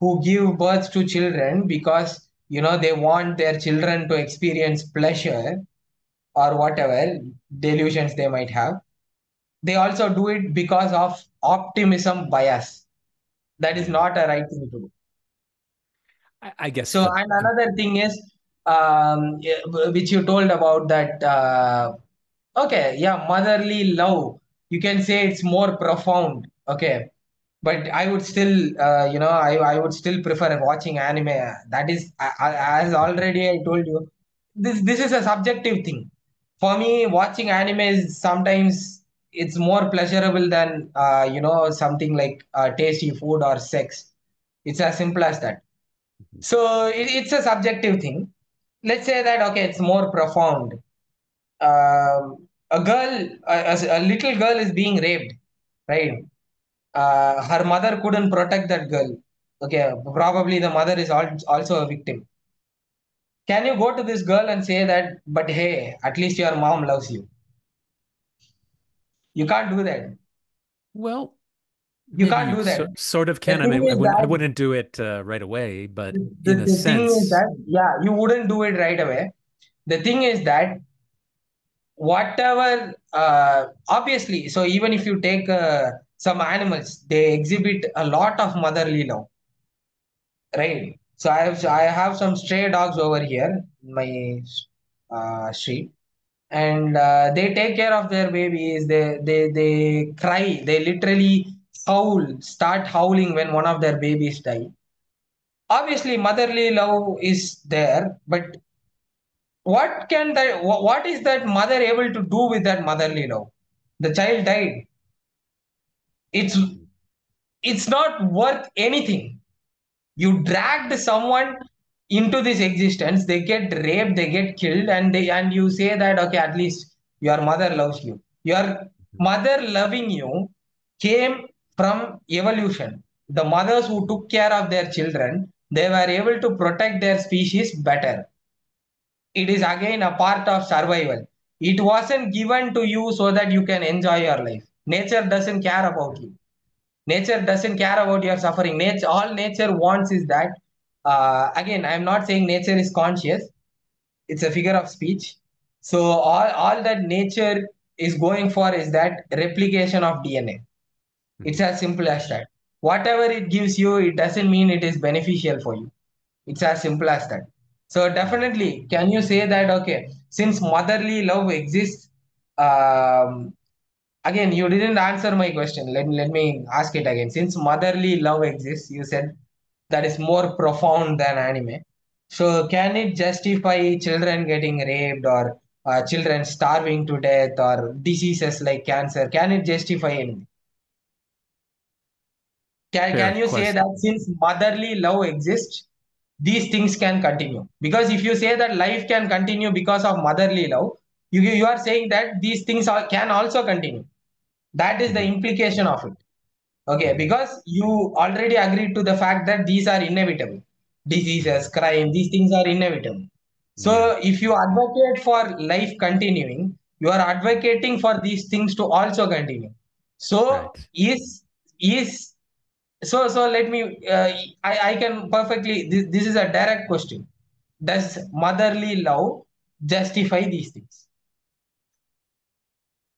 who give birth to children because you know they want their children to experience pleasure or whatever delusions they might have. They also do it because of optimism bias. That is not a right thing to do. I, I guess so and another thing is um which you told about that uh, okay yeah motherly love. You can say it's more profound okay but I would still, uh, you know, I, I would still prefer watching anime. That is, as already I told you, this this is a subjective thing. For me, watching anime is sometimes it's more pleasurable than uh, you know something like uh, tasty food or sex. It's as simple as that. So it, it's a subjective thing. Let's say that okay, it's more profound. Um, a girl, a a little girl is being raped, right? Uh, her mother couldn't protect that girl. Okay, probably the mother is al- also a victim. Can you go to this girl and say that, but hey, at least your mom loves you? You can't do that. well, You can't do so, that. sort of can. I mean, I wouldn't I wouldn't do it uh, right away, but the, in a the thing is sense, that yeah, you wouldn't do it right away. The thing is that whatever uh, obviously, so even if you take uh, some animals, they exhibit a lot of motherly love right? So I have I have some stray dogs over here in my uh, street, and uh, they take care of their babies. They they they cry. They literally howl, start howling when one of their babies die. Obviously, motherly love is there, but what can that? What is that mother able to do with that motherly love? The child died. It's it's not worth anything. You dragged someone into this existence. They get raped they get killed and they and you say that okay at least your mother loves you. Your mother loving you came from evolution. The mothers who took care of their children they were able to protect their species better. It is again a part of survival. It wasn't given to you so that you can enjoy your life nature doesn't care about you. Nature doesn't care about your suffering. Nature all nature wants is that uh, again i'm not saying nature is conscious. It's a figure of speech. So all, all that nature is going for is that replication of dna it's as simple as that. Whatever it gives you it doesn't mean it is beneficial for you. It's as simple as that. So definitely can you say that okay since motherly love exists um, Again, you didn't answer my question. Let, let me ask it again. Since motherly love exists, you said that is more profound than anime. So, can it justify children getting raped or uh, children starving to death or diseases like cancer? Can it justify anything? Can, can you say that since motherly love exists, these things can continue? Because if you say that life can continue because of motherly love, you, you are saying that these things are, can also continue. That is the implication of it. Okay, because you already agreed to the fact that these are inevitable. Diseases, crime, these things are inevitable. So if you advocate for life continuing, you are advocating for these things to also continue. So right. is is so so let me uh, I I can perfectly this, this is a direct question. Does motherly love justify these things?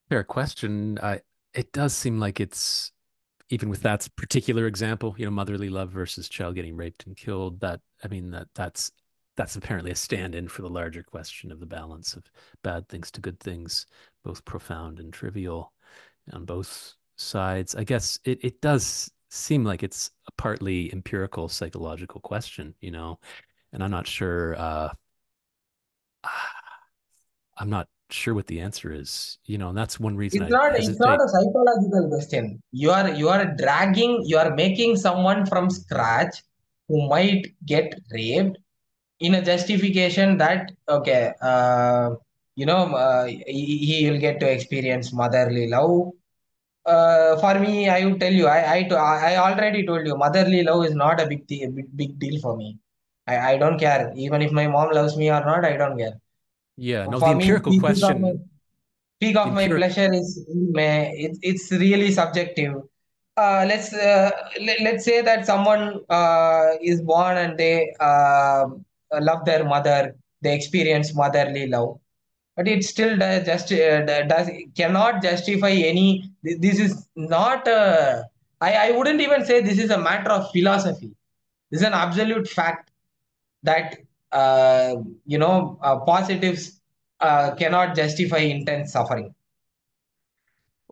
Fair question. I it does seem like it's even with that particular example, you know, motherly love versus child getting raped and killed, that I mean that that's that's apparently a stand-in for the larger question of the balance of bad things to good things, both profound and trivial on both sides. I guess it, it does seem like it's a partly empirical psychological question, you know, and I'm not sure uh I'm not sure what the answer is, you know, and that's one reason It's I not it's not a psychological question. You are you are dragging, you are making someone from scratch who might get raped in a justification that okay, uh, you know, uh, he, he will get to experience motherly love. Uh, for me, I would tell you, I I to- I already told you, motherly love is not a big de- big, big deal for me. I, I don't care. Even if my mom loves me or not, I don't care. Yeah, no, the For me, empirical peak of my question, peak of my pleasure is meh, it's it's really subjective. uh, let's uh, let, let's say that someone uh, is born and they uh, love their mother they experience motherly love but it still does just uh, does cannot justify any this is not a, I, I wouldn't even say this is a matter of philosophy this is an absolute fact that uh, you know uh, positives uh, cannot justify intense suffering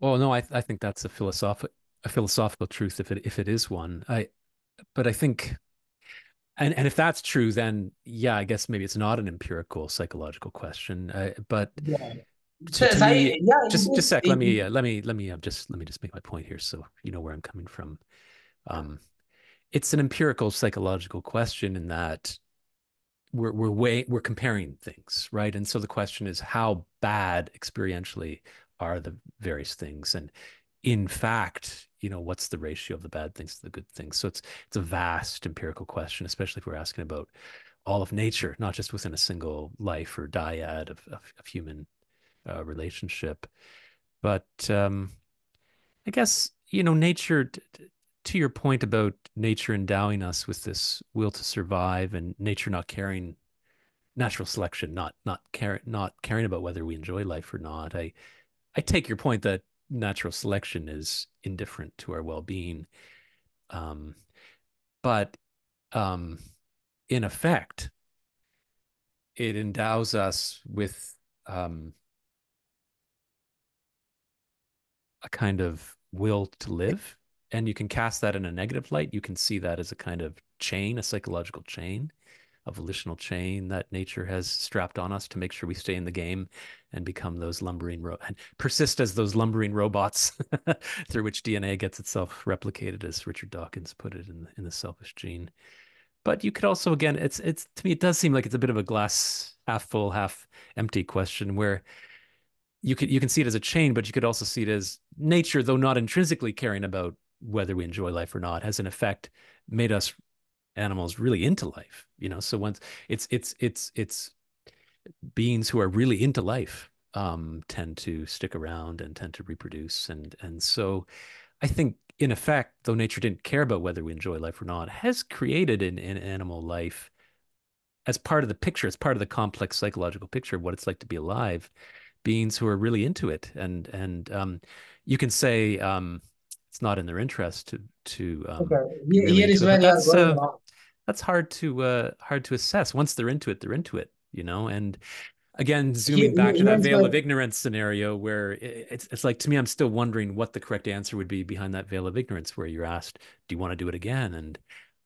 Oh no, I I think that's a philosophical a philosophical truth if it if it is one. I but I think and and if that's true, then yeah, I guess maybe it's not an empirical psychological question. Uh, but yeah. to, to I, me, yeah, just just sec. Let me uh, let me let me uh, just let me just make my point here, so you know where I'm coming from. Um, it's an empirical psychological question in that we're we're way we're comparing things, right? And so the question is, how bad experientially are the various things? And in fact, you know, what's the ratio of the bad things to the good things? So it's it's a vast empirical question, especially if we're asking about all of nature, not just within a single life or dyad of of, of human uh, relationship. But um, I guess you know, nature. To your point about nature endowing us with this will to survive, and nature not caring natural selection, not not care not caring about whether we enjoy life or not. I I take your point that natural selection is indifferent to our well-being, um, but um, in effect, it endows us with um, a kind of will to live, and you can cast that in a negative light. You can see that as a kind of chain, a psychological chain a volitional chain that nature has strapped on us to make sure we stay in the game and become those lumbering ro- and persist as those lumbering robots through which DNA gets itself replicated, as Richard Dawkins put it in in the Selfish Gene. But you could also, again, it's it's to me, it does seem like it's a bit of a glass half full, half empty question where you could you can see it as a chain, but you could also see it as nature, though not intrinsically caring about whether we enjoy life or not, has in effect made us animals really into life you know? So once it's it's it's it's beings who are really into life um tend to stick around and tend to reproduce. And and so i think in effect though nature didn't care about whether we enjoy life or not has created an, an animal life as part of the picture as part of the complex psychological picture of what it's like to be alive beings who are really into it. And and um you can say um it's not in their interest to to um okay. Here, is where But you are that's uh, that's hard to uh hard to assess. Once they're into it, they're into it, you know. And again, zooming back to that veil of ignorance scenario, where it, it's it's like to me, I'm still wondering what the correct answer would be behind that veil of ignorance, where you're asked, "Do you want to do it again?" And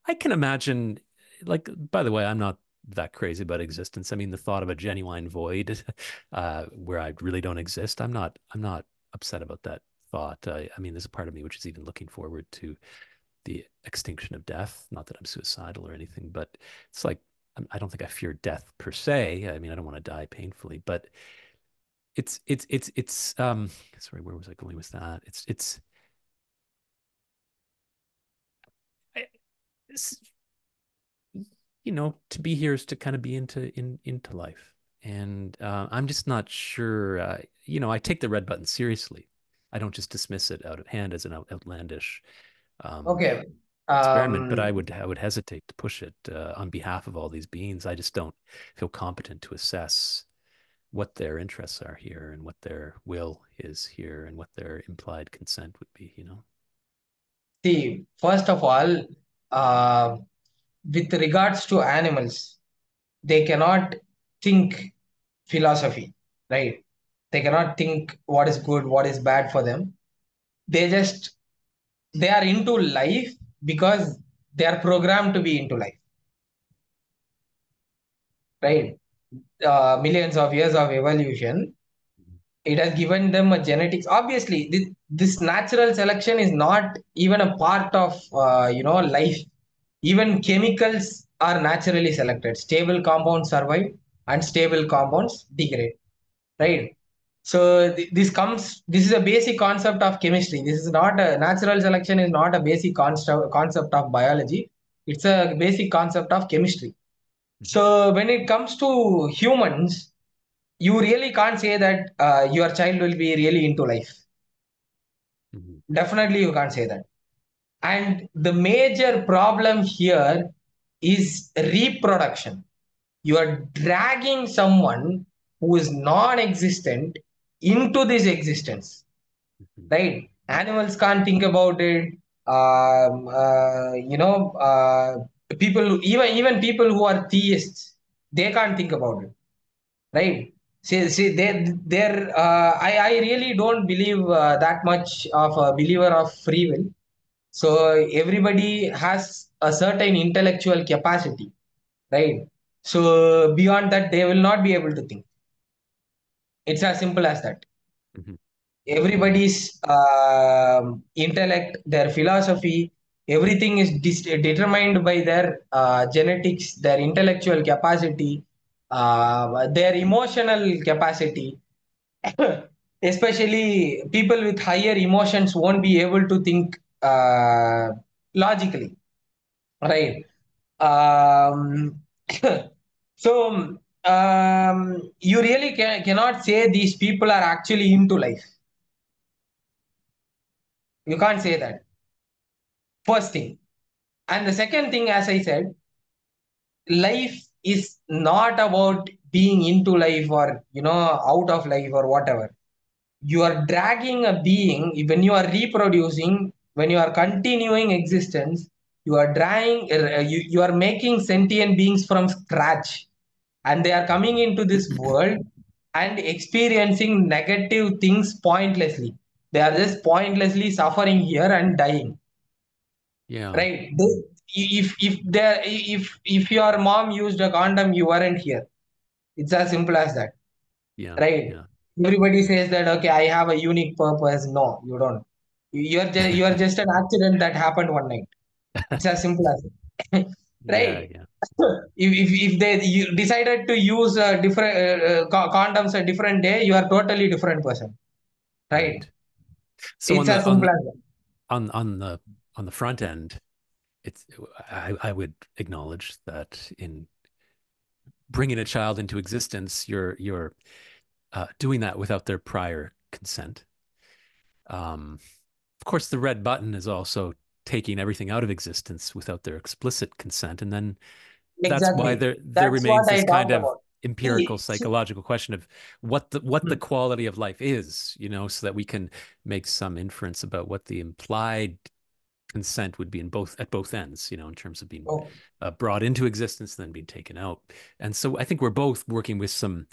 I can imagine, like, by the way, I'm not that crazy about existence. I mean, the thought of a genuine void, uh, where I really don't exist, I'm not I'm not upset about that thought. I, I mean, there's a part of me which is even looking forward to the extinction of death. Not that I'm suicidal or anything, but it's like I'm- don't think I fear death per se. I mean, I don't want to die painfully, but it's it's it's it's um sorry, where was I going with that? It's it's, it's you know, to be here is to kind of be into in into life. And uh, I'm just not sure. Uh, you know, I take the red button seriously. I don't just dismiss it out of hand as an outlandish um, okay experiment, but um I would I would hesitate to push it uh, on behalf of all these beings. I just don't feel competent to assess what their interests are here and what their will is here and what their implied consent would be, you know? see first of all uh with regards to animals they cannot think philosophy right they cannot think what is good what is bad for them. They just they are into life because they are programmed to be into life. Right? Uh, millions of years of evolution it has given them a genetics. Obviously this, this natural selection is not even a part of uh, you know life. Even chemicals are naturally selected. Stable compounds survive unstable compounds degrade. Right so th- this comes this is a basic concept of chemistry. This is not a natural selection is not a basic concept concept of biology. It's a basic concept of chemistry. So when it comes to humans you really can't say that uh, your child will be really into life. Mhm. definitely you can't say that. And the major problem here is reproduction. You are dragging someone who is non existent into this existence, Mhm. right? Animals can't think about it. Um, uh, you know, uh, people, even, even people who are theists, they can't think about it, right? See, see, they, they're, uh, I, I really don't believe uh, that much of a believer of free will so everybody has a certain intellectual capacity, right? So beyond that, they will not be able to think. It's as simple as that. Mhm. Everybody's um intellect, their philosophy, everything is determined by their uh, genetics, their intellectual capacity, uh, their emotional capacity. Especially people with higher emotions won't be able to think uh, logically Right. Um, so um, you really can, cannot say these people are actually into life. You can't say that. First thing. And the second thing, as I said, life is not about being into life or, you know, out of life or whatever. You are dragging a being, when you are reproducing, when you are continuing existence, you are dragging, uh, you, you are making sentient beings from scratch and they are coming into this world and experiencing negative things pointlessly they are just pointlessly suffering here and dying Yeah. right they, if if there if if your mom used a condom you weren't here it's as simple as that Yeah. right Yeah. everybody says that okay i have a unique purpose no you don't you're just you're just an accident that happened one night it's as simple as that. right Yeah. if, if, if they you decided to use a different uh, uh, condoms a different day you are totally different person right Right. So on the on as on on the on the front end, it's I, I would acknowledge that in bringing a child into existence, you're you're uh, doing that without their prior consent. Um, of course, the red button is also taking everything out of existence without their explicit consent, and then that's why there there that's remains this kind of about empirical psychological question of what the what the hmm, quality of life is, you know, so that we can make some inference about what the implied consent would be in both at both ends, you know, in terms of being oh, uh, brought into existence, and then being taken out. And so I think we're both working with some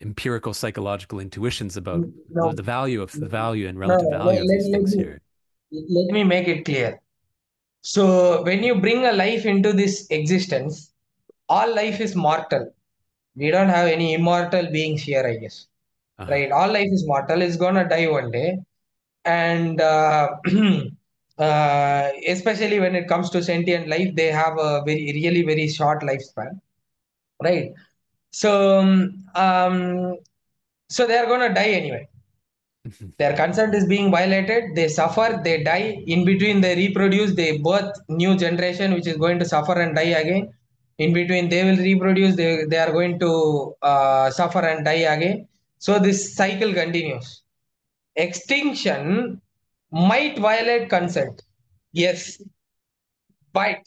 empirical psychological intuitions about the, no. the value of the value and relative no. let, value of these let things me here. let me make it clear so when you bring a life into this existence all life is mortal. We don't have any immortal beings here i guess. Uh-huh. right all life is mortal. It's gonna die one day. And uh, uh, especially when it comes to sentient life they have a very really very short lifespan. Right? So um, um, so they are going to die anyway their consent is being violated. They suffer. They die. In between they reproduce. They birth new generation which is going to suffer and die again. In between they will reproduce. They, they are going to uh, suffer and die again. So this cycle continues. Extinction might violate consent. Yes. But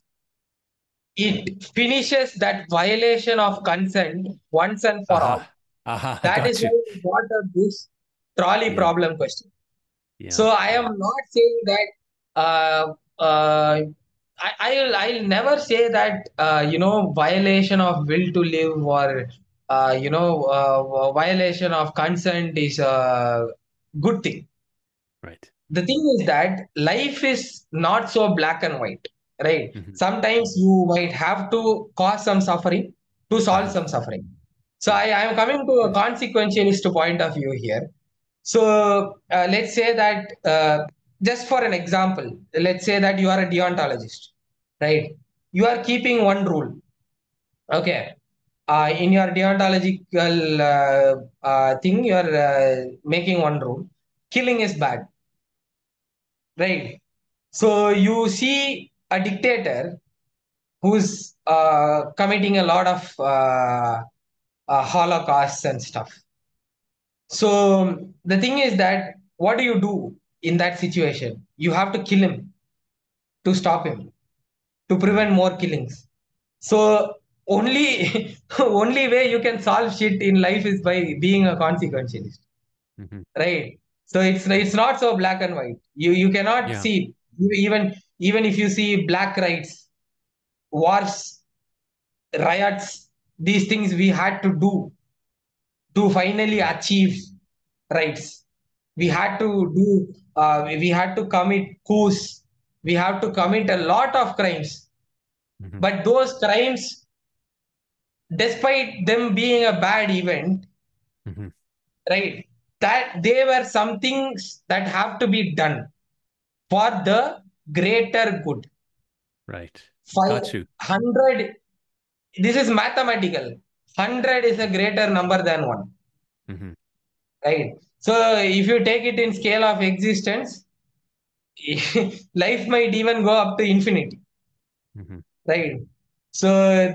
it finishes that violation of consent once and for all. Aha. Aha. I that is got you. why we brought up this trolley Yeah. problem question Yeah. so i am not saying that uh, uh, I, I'll I'll never say that uh, you know violation of will to live or uh, you know uh, violation of consent is a good thing Right. the thing is that life is not so black and white right hmm sometimes you might have to cause some suffering to solve Uh-huh. some suffering so i I am coming to a consequentialist point of view here so uh, let's say that uh, just for an example let's say that you are a deontologist right? You are keeping one rule okay? Uh, in your deontological uh, uh, thing you are uh, making one rule. Killing is bad right? So you see a dictator who's committing a lot of holocausts and stuff. So the thing is that what do you do in that situation? You have to kill him, to stop him, to prevent more killings. So only only way you can solve shit in life is by being a consequentialist, Mhm. right? So it's it's not so black and white. You you cannot Yeah. see even even if you see black rights, wars, riots, these things we had to do to finally achieve rights. We had to do, uh, we had to commit coups. We have to commit a lot of crimes. Mhm. But those crimes, despite them being a bad event, Mhm. right, that they were some things that have to be done for the greater good. Right. Got you. hundred. This is mathematical. Hundred is a greater number than one. Mhm. right so if you take it in scale of existence life might even go up to infinity Mhm. right so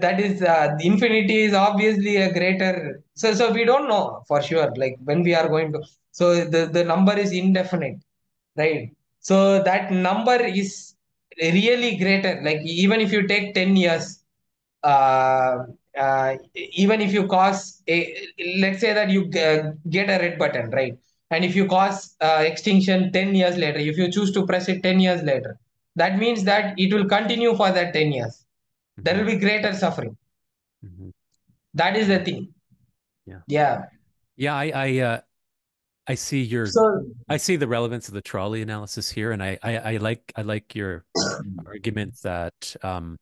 that is uh, the infinity is obviously a greater so so we don't know for sure like when we are going to so the the number is indefinite right so that number is really greater like even if you take 10 years uh, uh, even if you cause a let's say that you get a red button right? And if you cause uh, extinction 10 years later if you choose to press it 10 years later that means that it will continue for that 10 years. There will be greater suffering. Mhm. that is the thing. Yeah. yeah. Yeah, I I uh I see your so I see the relevance of the trolley analysis here, and I I, I like I like your argument that um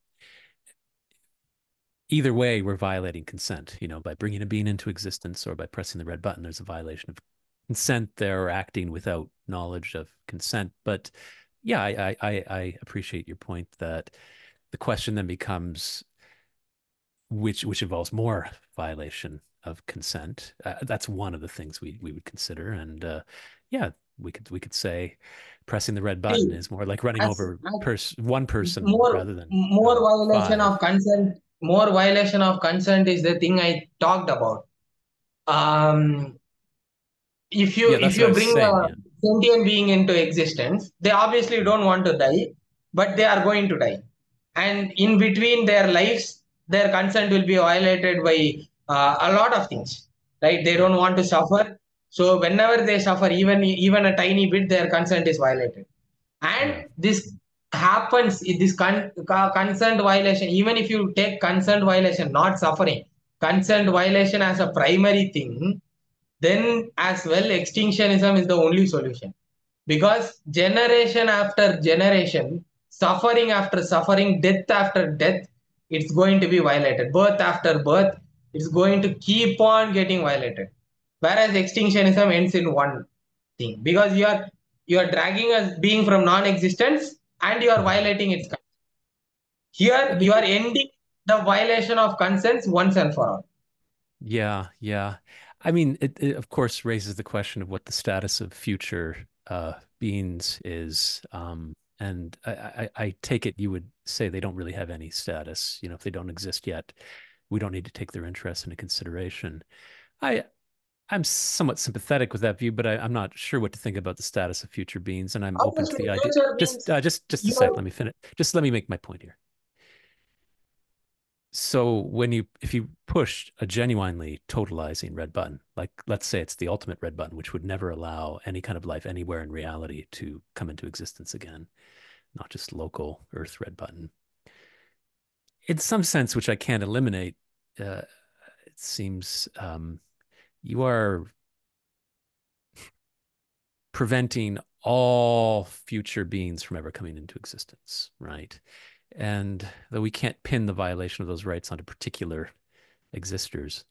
either way we're violating consent, you know, by bringing a being into existence or by pressing the red button, there's a violation of consent there or acting without knowledge of consent. But yeah, I I I, I appreciate your point that the question then becomes which which involves more violation of consent. Uh, that's one of the things we we would consider, and uh, yeah, we could we could say pressing the red button is more like running as, over as pers- one person more rather than more uh, violation five. of consent more violation of consent is the thing i talked about. Um if you Yeah, if you bring saying. a Yeah. sentient being into existence they obviously don't want to die but they are going to die. And in between their lives their consent will be violated by uh, a lot of things right? They don't want to suffer. So whenever they suffer even even a tiny bit their consent is violated. And this happens in this con- co- consent violation. Even if you take consent violation not suffering consent violation as a primary thing then as well extinctionism is the only solution. Because generation after generation suffering after suffering death after death it's going to be violated. Birth after birth it's going to keep on getting violated. Whereas extinctionism ends in one thing. Because you are you are dragging a being from non-existence and you are violating its consent. here you are ending the violation of consents once and for all Yeah, yeah. I mean, it, it of course raises the question of what the status of future uh, beings is. Um, and I, I, I take it you would say they don't really have any status. You know, if they don't exist yet, we don't need to take their interests into consideration. I, I'm somewhat sympathetic with that view, but I, I'm not sure what to think about the status of future beings, and I'm open to the idea. Just, uh, just, just a sec. Let me finish. Just let me make my point here. So when you if you push a genuinely totalizing red button, like let's say it's the ultimate red button, which would never allow any kind of life anywhere in reality to come into existence again, not just local Earth red button. In some sense, which I can't eliminate, uh, it seems um, you are preventing all future beings from ever coming into existence, right? And though we can't pin the violation of those rights onto particular existers,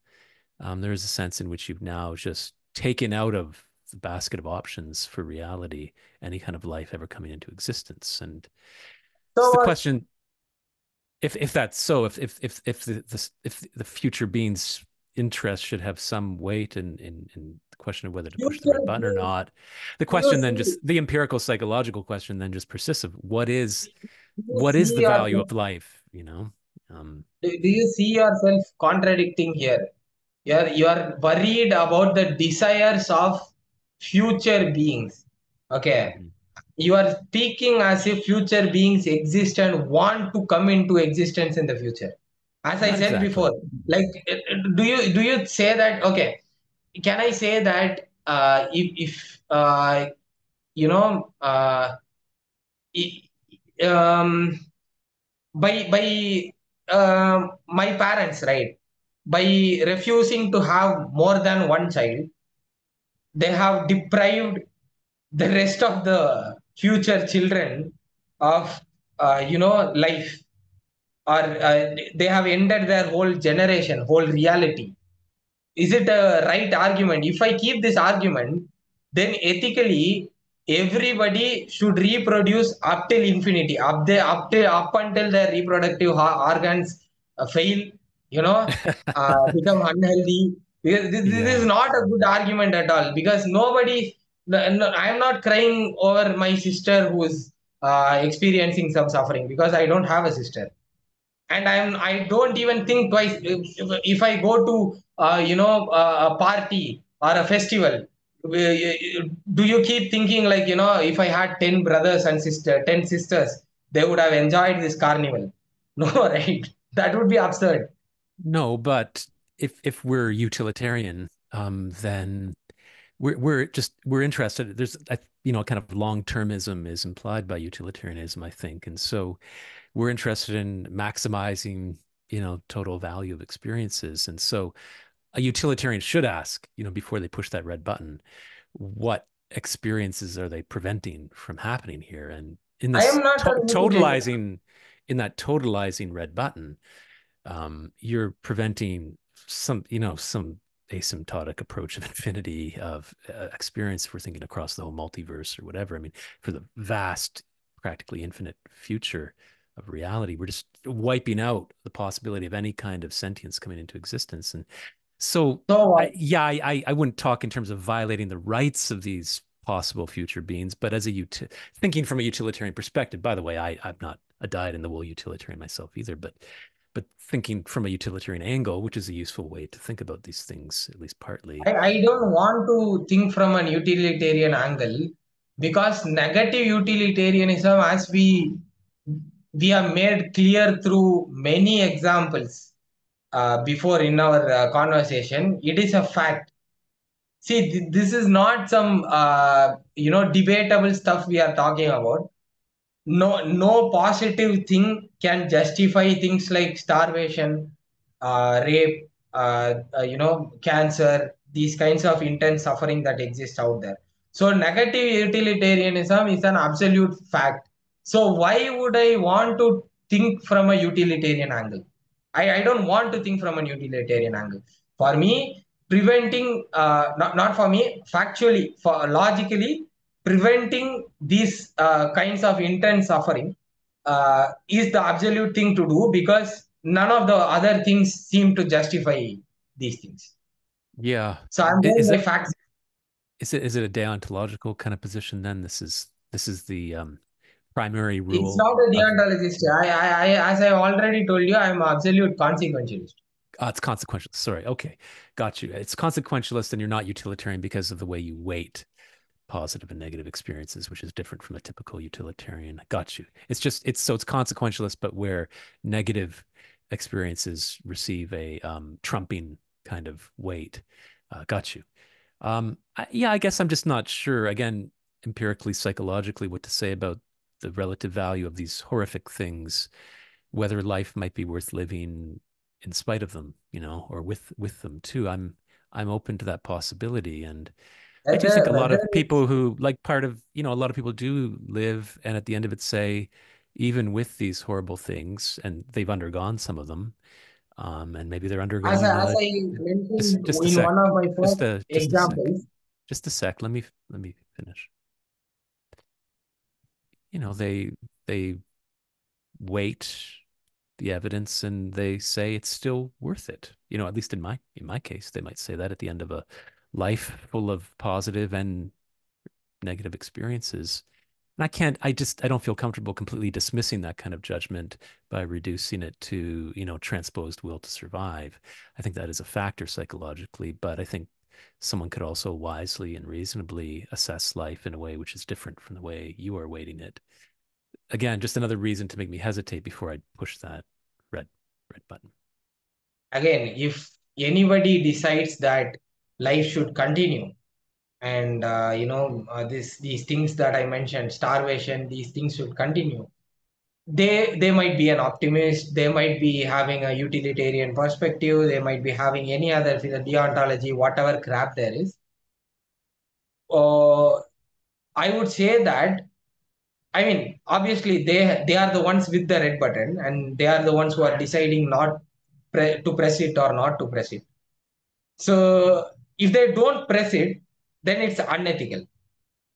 um, there is a sense in which you've now just taken out of the basket of options for reality any kind of life ever coming into existence. And so the uh, question if if that's so, if if if if the, the if the future being's interest should have some weight in in, in the question of whether to push the red button or not, the question then just the empirical psychological question then just persists of what is what is the value of life, you know? Um, do, do you see yourself contradicting here? You are you are worried about the desires of future beings. Okay. Mhm, you are speaking as if future beings exist and want to come into existence in the future. As I said exactly. before, like, do you do you say that? Okay, can I say that uh, if if uh, you know uh, um, by by uh, my parents, right? By refusing to have more than one child, they have deprived the rest of the future children of uh, you know life or uh, they have ended their whole generation whole reality. Is it a right argument? If i keep this argument then ethically everybody should reproduce up till infinity. Up there up till up until their reproductive organs uh, fail you know uh, become unhealthy. Because this, this is not a good argument at all. Because nobody i'm not crying over my sister who's uh, experiencing some suffering because i don't have a sister and i'm i don't even think twice. If, i go to uh, you know uh, a party or a festival do you keep thinking like you know if i had 10 brothers and sister 10 sisters they would have enjoyed this carnival? No right? That would be absurd. No, but if if we're utilitarian, um, then we're we're just we're interested. There's you know kind of long termism is implied by utilitarianism, I think, and so we're interested in maximizing you know total value of experiences, and so a utilitarian should ask you know before they push that red button, what experiences are they preventing from happening here? And in this to totalizing in that totalizing red button um, you're preventing some, you know, some asymptotic approach of infinity of uh, experience. If we're thinking across the whole multiverse or whatever. I mean, for the vast, practically infinite future of reality, we're just wiping out the possibility of any kind of sentience coming into existence. And so, so uh, I, yeah, I, I wouldn't talk in terms of violating the rights of these possible future beings, but as a uti- thinking from a utilitarian perspective. By the way, I, I'm not a dyed in the wool utilitarian myself either, but but thinking from a utilitarian angle, which is a useful way to think about these things, at least partly. I, I don't want to think from an utilitarian angle because negative utilitarianism, as we we have made clear through many examples uh, before in our uh, conversation, it is a fact. See, th- this is not some uh, you know debatable stuff we are talking about. No no positive thing can justify things like starvation uh, rape uh, uh, you know cancer these kinds of intense suffering that exist out there. So negative utilitarianism is an absolute fact so why would i want to think from a utilitarian angle i, I don't want to think from a utilitarian angle for me preventing uh, not, not for me factually for logically preventing these uh, kinds of intense suffering uh, is the absolute thing to do because none of the other things seem to justify these things. Yeah. So I'm going Is it facts. is it is it a deontological kind of position then? This is this is the um, primary rule. It's not a deontologist. I, I, I, as I already told you, I'm absolute consequentialist. uh, it's consequential. Sorry. Okay. Got you. It's consequentialist and you're not utilitarian because of the way you weight positive and negative experiences, which is different from a typical utilitarian. Got you. It's just it's so it's consequentialist, but where negative experiences receive a um, trumping kind of weight. Uh, got you. Um, I, yeah, I guess I'm just not sure. Again, empirically, psychologically, what to say about the relative value of these horrific things, whether life might be worth living in spite of them, you know, or with with them too. I'm I'm open to that possibility, and I do think a lot of people who like part of, you know, a lot of people do live and at the end of it say, even with these horrible things, and they've undergone some of them, um, and maybe they're as, undergoing as I just mentioned just a in sec, one of my just first a just a sec, examples, just a sec. Let me let me finish. You know, they they weight the evidence and they say it's still worth it. You know, at least in my in my case, they might say that at the end of a life full of positive and negative experiences. And I can't, I just, I don't feel comfortable completely dismissing that kind of judgment by reducing it to, you know, transposed will to survive. I think that is a factor psychologically, but I think someone could also wisely and reasonably assess life in a way which is different from the way you are weighting it. Again, just another reason to make me hesitate before I push that red red button. Again, if anybody decides that life should continue, and uh, you know uh, this these things that I mentioned, starvation, these things should continue. They they might be an optimist. They might be having a utilitarian perspective. They might be having any other deontology, whatever crap there is. Uh, I would say that I mean, obviously they they are the ones with the red button, and they are the ones who are deciding not pre- to press it or not to press it. So if they don't press it, then it's unethical.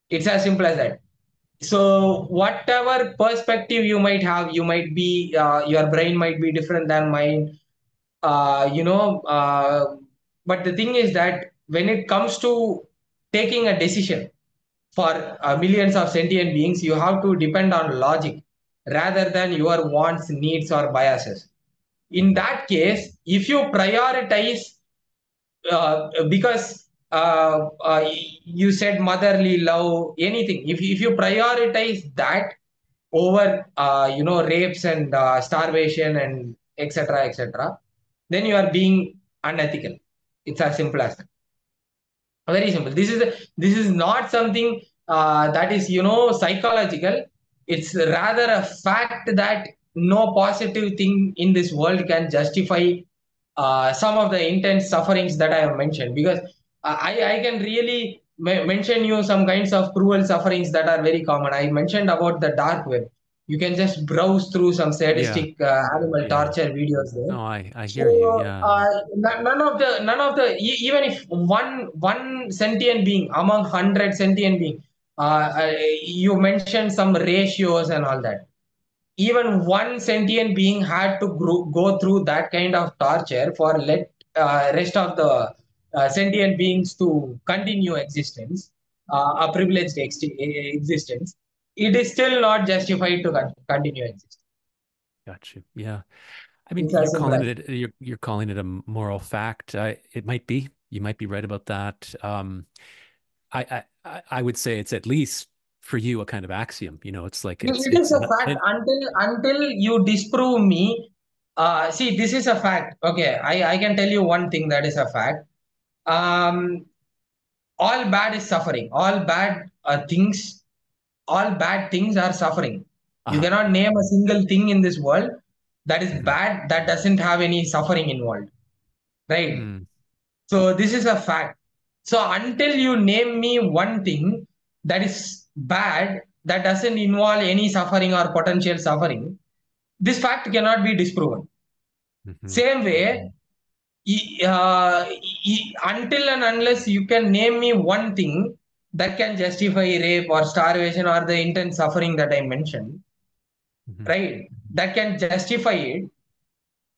It's as simple as that. So whatever perspective you might have, you might be uh, your brain might be different than mine. Uh, you know, uh, but the thing is that when it comes to taking a decision for uh, millions of sentient beings, you have to depend on logic rather than your wants, needs, or biases. In that case, if you prioritize, uh, because uh, uh, you said motherly love, anything, if, if you prioritize that over, uh, you know, rapes and uh, starvation and etc., etc., then you are being unethical. It's as simple as that very simple this is this is not something uh, that is you know psychological it's rather a fact that no positive thing in this world can justify uh, some of the intense sufferings that i have mentioned because i i can really mention you some kinds of cruel sufferings that are very common i mentioned about the dark web you can just browse through some sadistic yeah. uh, animal yeah. torture videos there. No, I, I hear so, you. Yeah. Uh, none of the none of the even if one one sentient being among hundred sentient being, uh, you mentioned some ratios and all that. Even one sentient being had to grow, go through that kind of torture for let uh, rest of the uh, sentient beings to continue existence, uh, a privileged ex- existence it is still not justified to continue existence. Got you. Yeah. I mean, you're calling it you're you're calling it a moral fact. I, it might be. You might be right about that. Um, I, I I would say it's at least for you a kind of axiom. You know, it's like it's, it is a fact it, until until you disprove me. Uh, see, this is a fact. Okay, I I can tell you one thing that is a fact. Um, all bad is suffering. All bad uh, things all bad things are suffering. Uh-huh. You cannot name a single thing in this world that is mm-hmm. bad that doesn't have any suffering involved. Right? Mm. So this is a fact. So until you name me one thing that is bad that doesn't involve any suffering or potential suffering, this fact cannot be disproven. Mm-hmm. Same way, uh, until and unless you can name me one thing that can justify rape or starvation or the intense suffering that I mentioned, mm-hmm. right? That can justify it.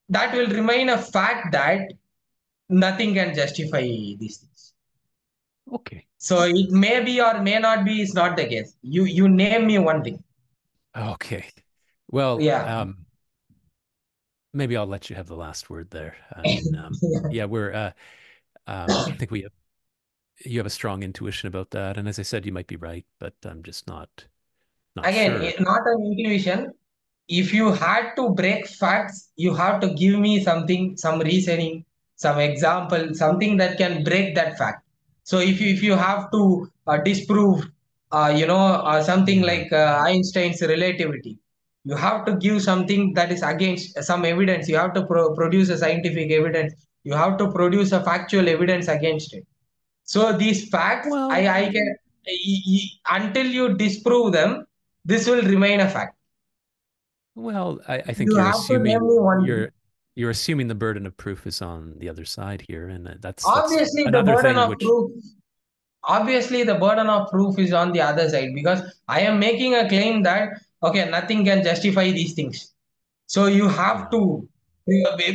That will remain a fact that nothing can justify these things. Okay. So it may be or may not be is not the case. You you name me one thing. Okay. Well, yeah. Um, maybe I'll let you have the last word there. I mean, um, yeah. yeah. we're. Uh, um, I think we have you have a strong intuition about that, and as I said, you might be right, but I'm just not. not Again, sure. not an intuition. If you had to break facts, you have to give me something, some reasoning, some example, something that can break that fact. So if you if you have to uh, disprove, uh, you know, uh, something mm-hmm. like uh, Einstein's relativity, you have to give something that is against some evidence. You have to pro- produce a scientific evidence. You have to produce a factual evidence against it. So these facts, well, I, I can until you disprove them, this will remain a fact. Well, I, I think you are assuming you're you're assuming the burden of proof is on the other side here, and that's obviously that's the burden of which... proof. Obviously, the burden of proof is on the other side because I am making a claim that okay, nothing can justify these things. So you have to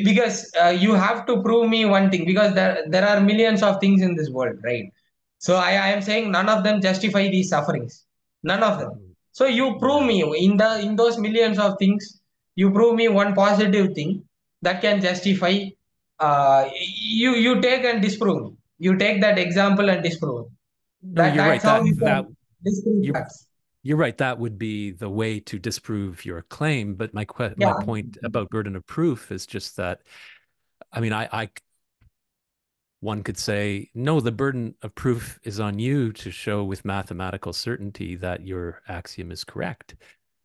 because uh, you have to prove me one thing because there there are millions of things in this world right so I, I am saying none of them justify these sufferings none of them so you prove me in the in those millions of things you prove me one positive thing that can justify uh, you you take and disprove me you take that example and disprove. No, That you're right. how That you that disprove you're right. That would be the way to disprove your claim. But my que- my point about burden of proof is just that. I mean, I, I one could say no. The burden of proof is on you to show with mathematical certainty that your axiom is correct.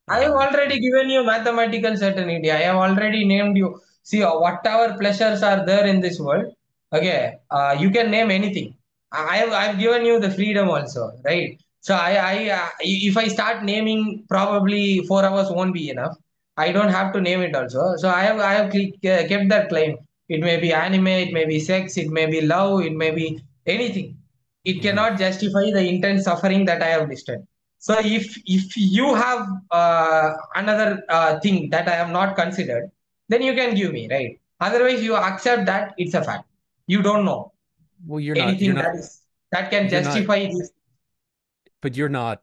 I have Um, already given you mathematical certainty. I have already named you. See, uh, whatever pleasures are there in this world, okay, uh, you can name anything. I have I've given you the freedom also, right? So I I uh, if I start naming, probably four hours won't be enough. I don't have to name it also. So I have I have kept that claim. It may be anime, it may be sex, it may be love, it may be anything. It Mhm. cannot justify the intense suffering that I have listed. So if if you have uh, another uh, thing that I have not considered, then you can give me, right? Otherwise, you accept that it's a fact. You don't know well, you're not. anything You're not. that is that can You're not. justify this. But you're not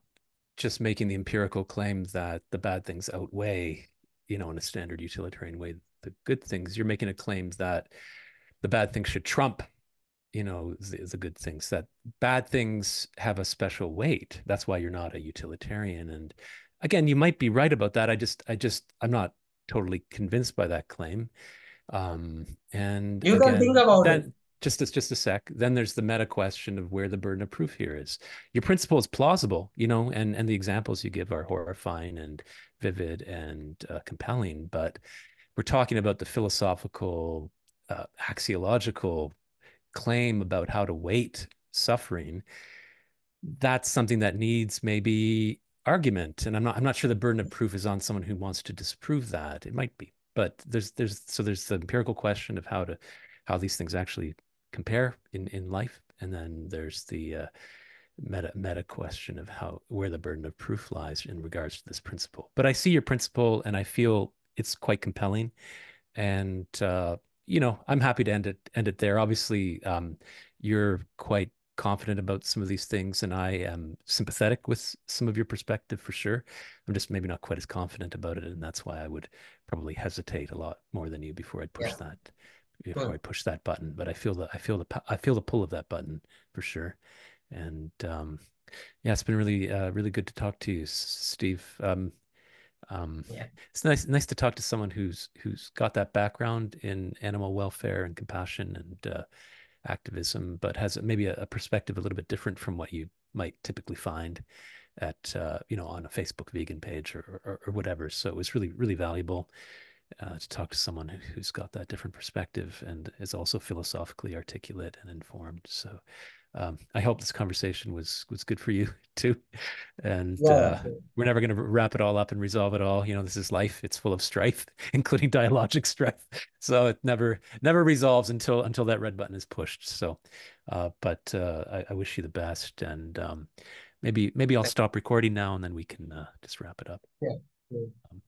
just making the empirical claim that the bad things outweigh, you know, in a standard utilitarian way, the good things. You're making a claim that the bad things should trump, you know, the, the good things. That bad things have a special weight. That's why you're not a utilitarian. And again, you might be right about that. I just, I just, I'm not totally convinced by that claim. Um, and You can think about then it. Just just a sec. Then there's the meta question of where the burden of proof here is. Your principle is plausible, you know, and and the examples you give are horrifying and vivid and uh, compelling. But we're talking about the philosophical, uh, axiological claim about how to weight suffering. That's something that needs maybe argument, and I'm not I'm not sure the burden of proof is on someone who wants to disprove that. It might be, but there's there's so there's the empirical question of how to how these things actually compare in in life, and then there's the uh, meta meta question of how where the burden of proof lies in regards to this principle. But I see your principle, and I feel it's quite compelling, and uh, you know I'm happy to end it end it there. Obviously, um, you're quite confident about some of these things, and I am sympathetic with some of your perspective for sure. I'm just maybe not quite as confident about it, and that's why I would probably hesitate a lot more than you before I'd push Yeah. that before I push that button. But I feel the I feel the I feel the pull of that button for sure. And um, yeah, it's been really uh, really good to talk to you, Steve. Um, um, Yeah. it's nice nice to talk to someone who's who's got that background in animal welfare and compassion and uh, activism, but has maybe a, a perspective a little bit different from what you might typically find at uh, you know on a Facebook vegan page or, or or whatever. So it was really really valuable uh, to talk to someone who- who's got that different perspective and is also philosophically articulate and informed. So um, I hope this conversation was was good for you too. And Yeah. uh, we're never going to wrap it all up and resolve it all. You know, this is life; it's full of strife, including dialogic strife. So it never never resolves until until that red button is pushed. So, uh, but uh, I, I wish you the best, and um, maybe maybe I'll stop recording now, and then we can uh, just wrap it up. Yeah. Yeah. Um,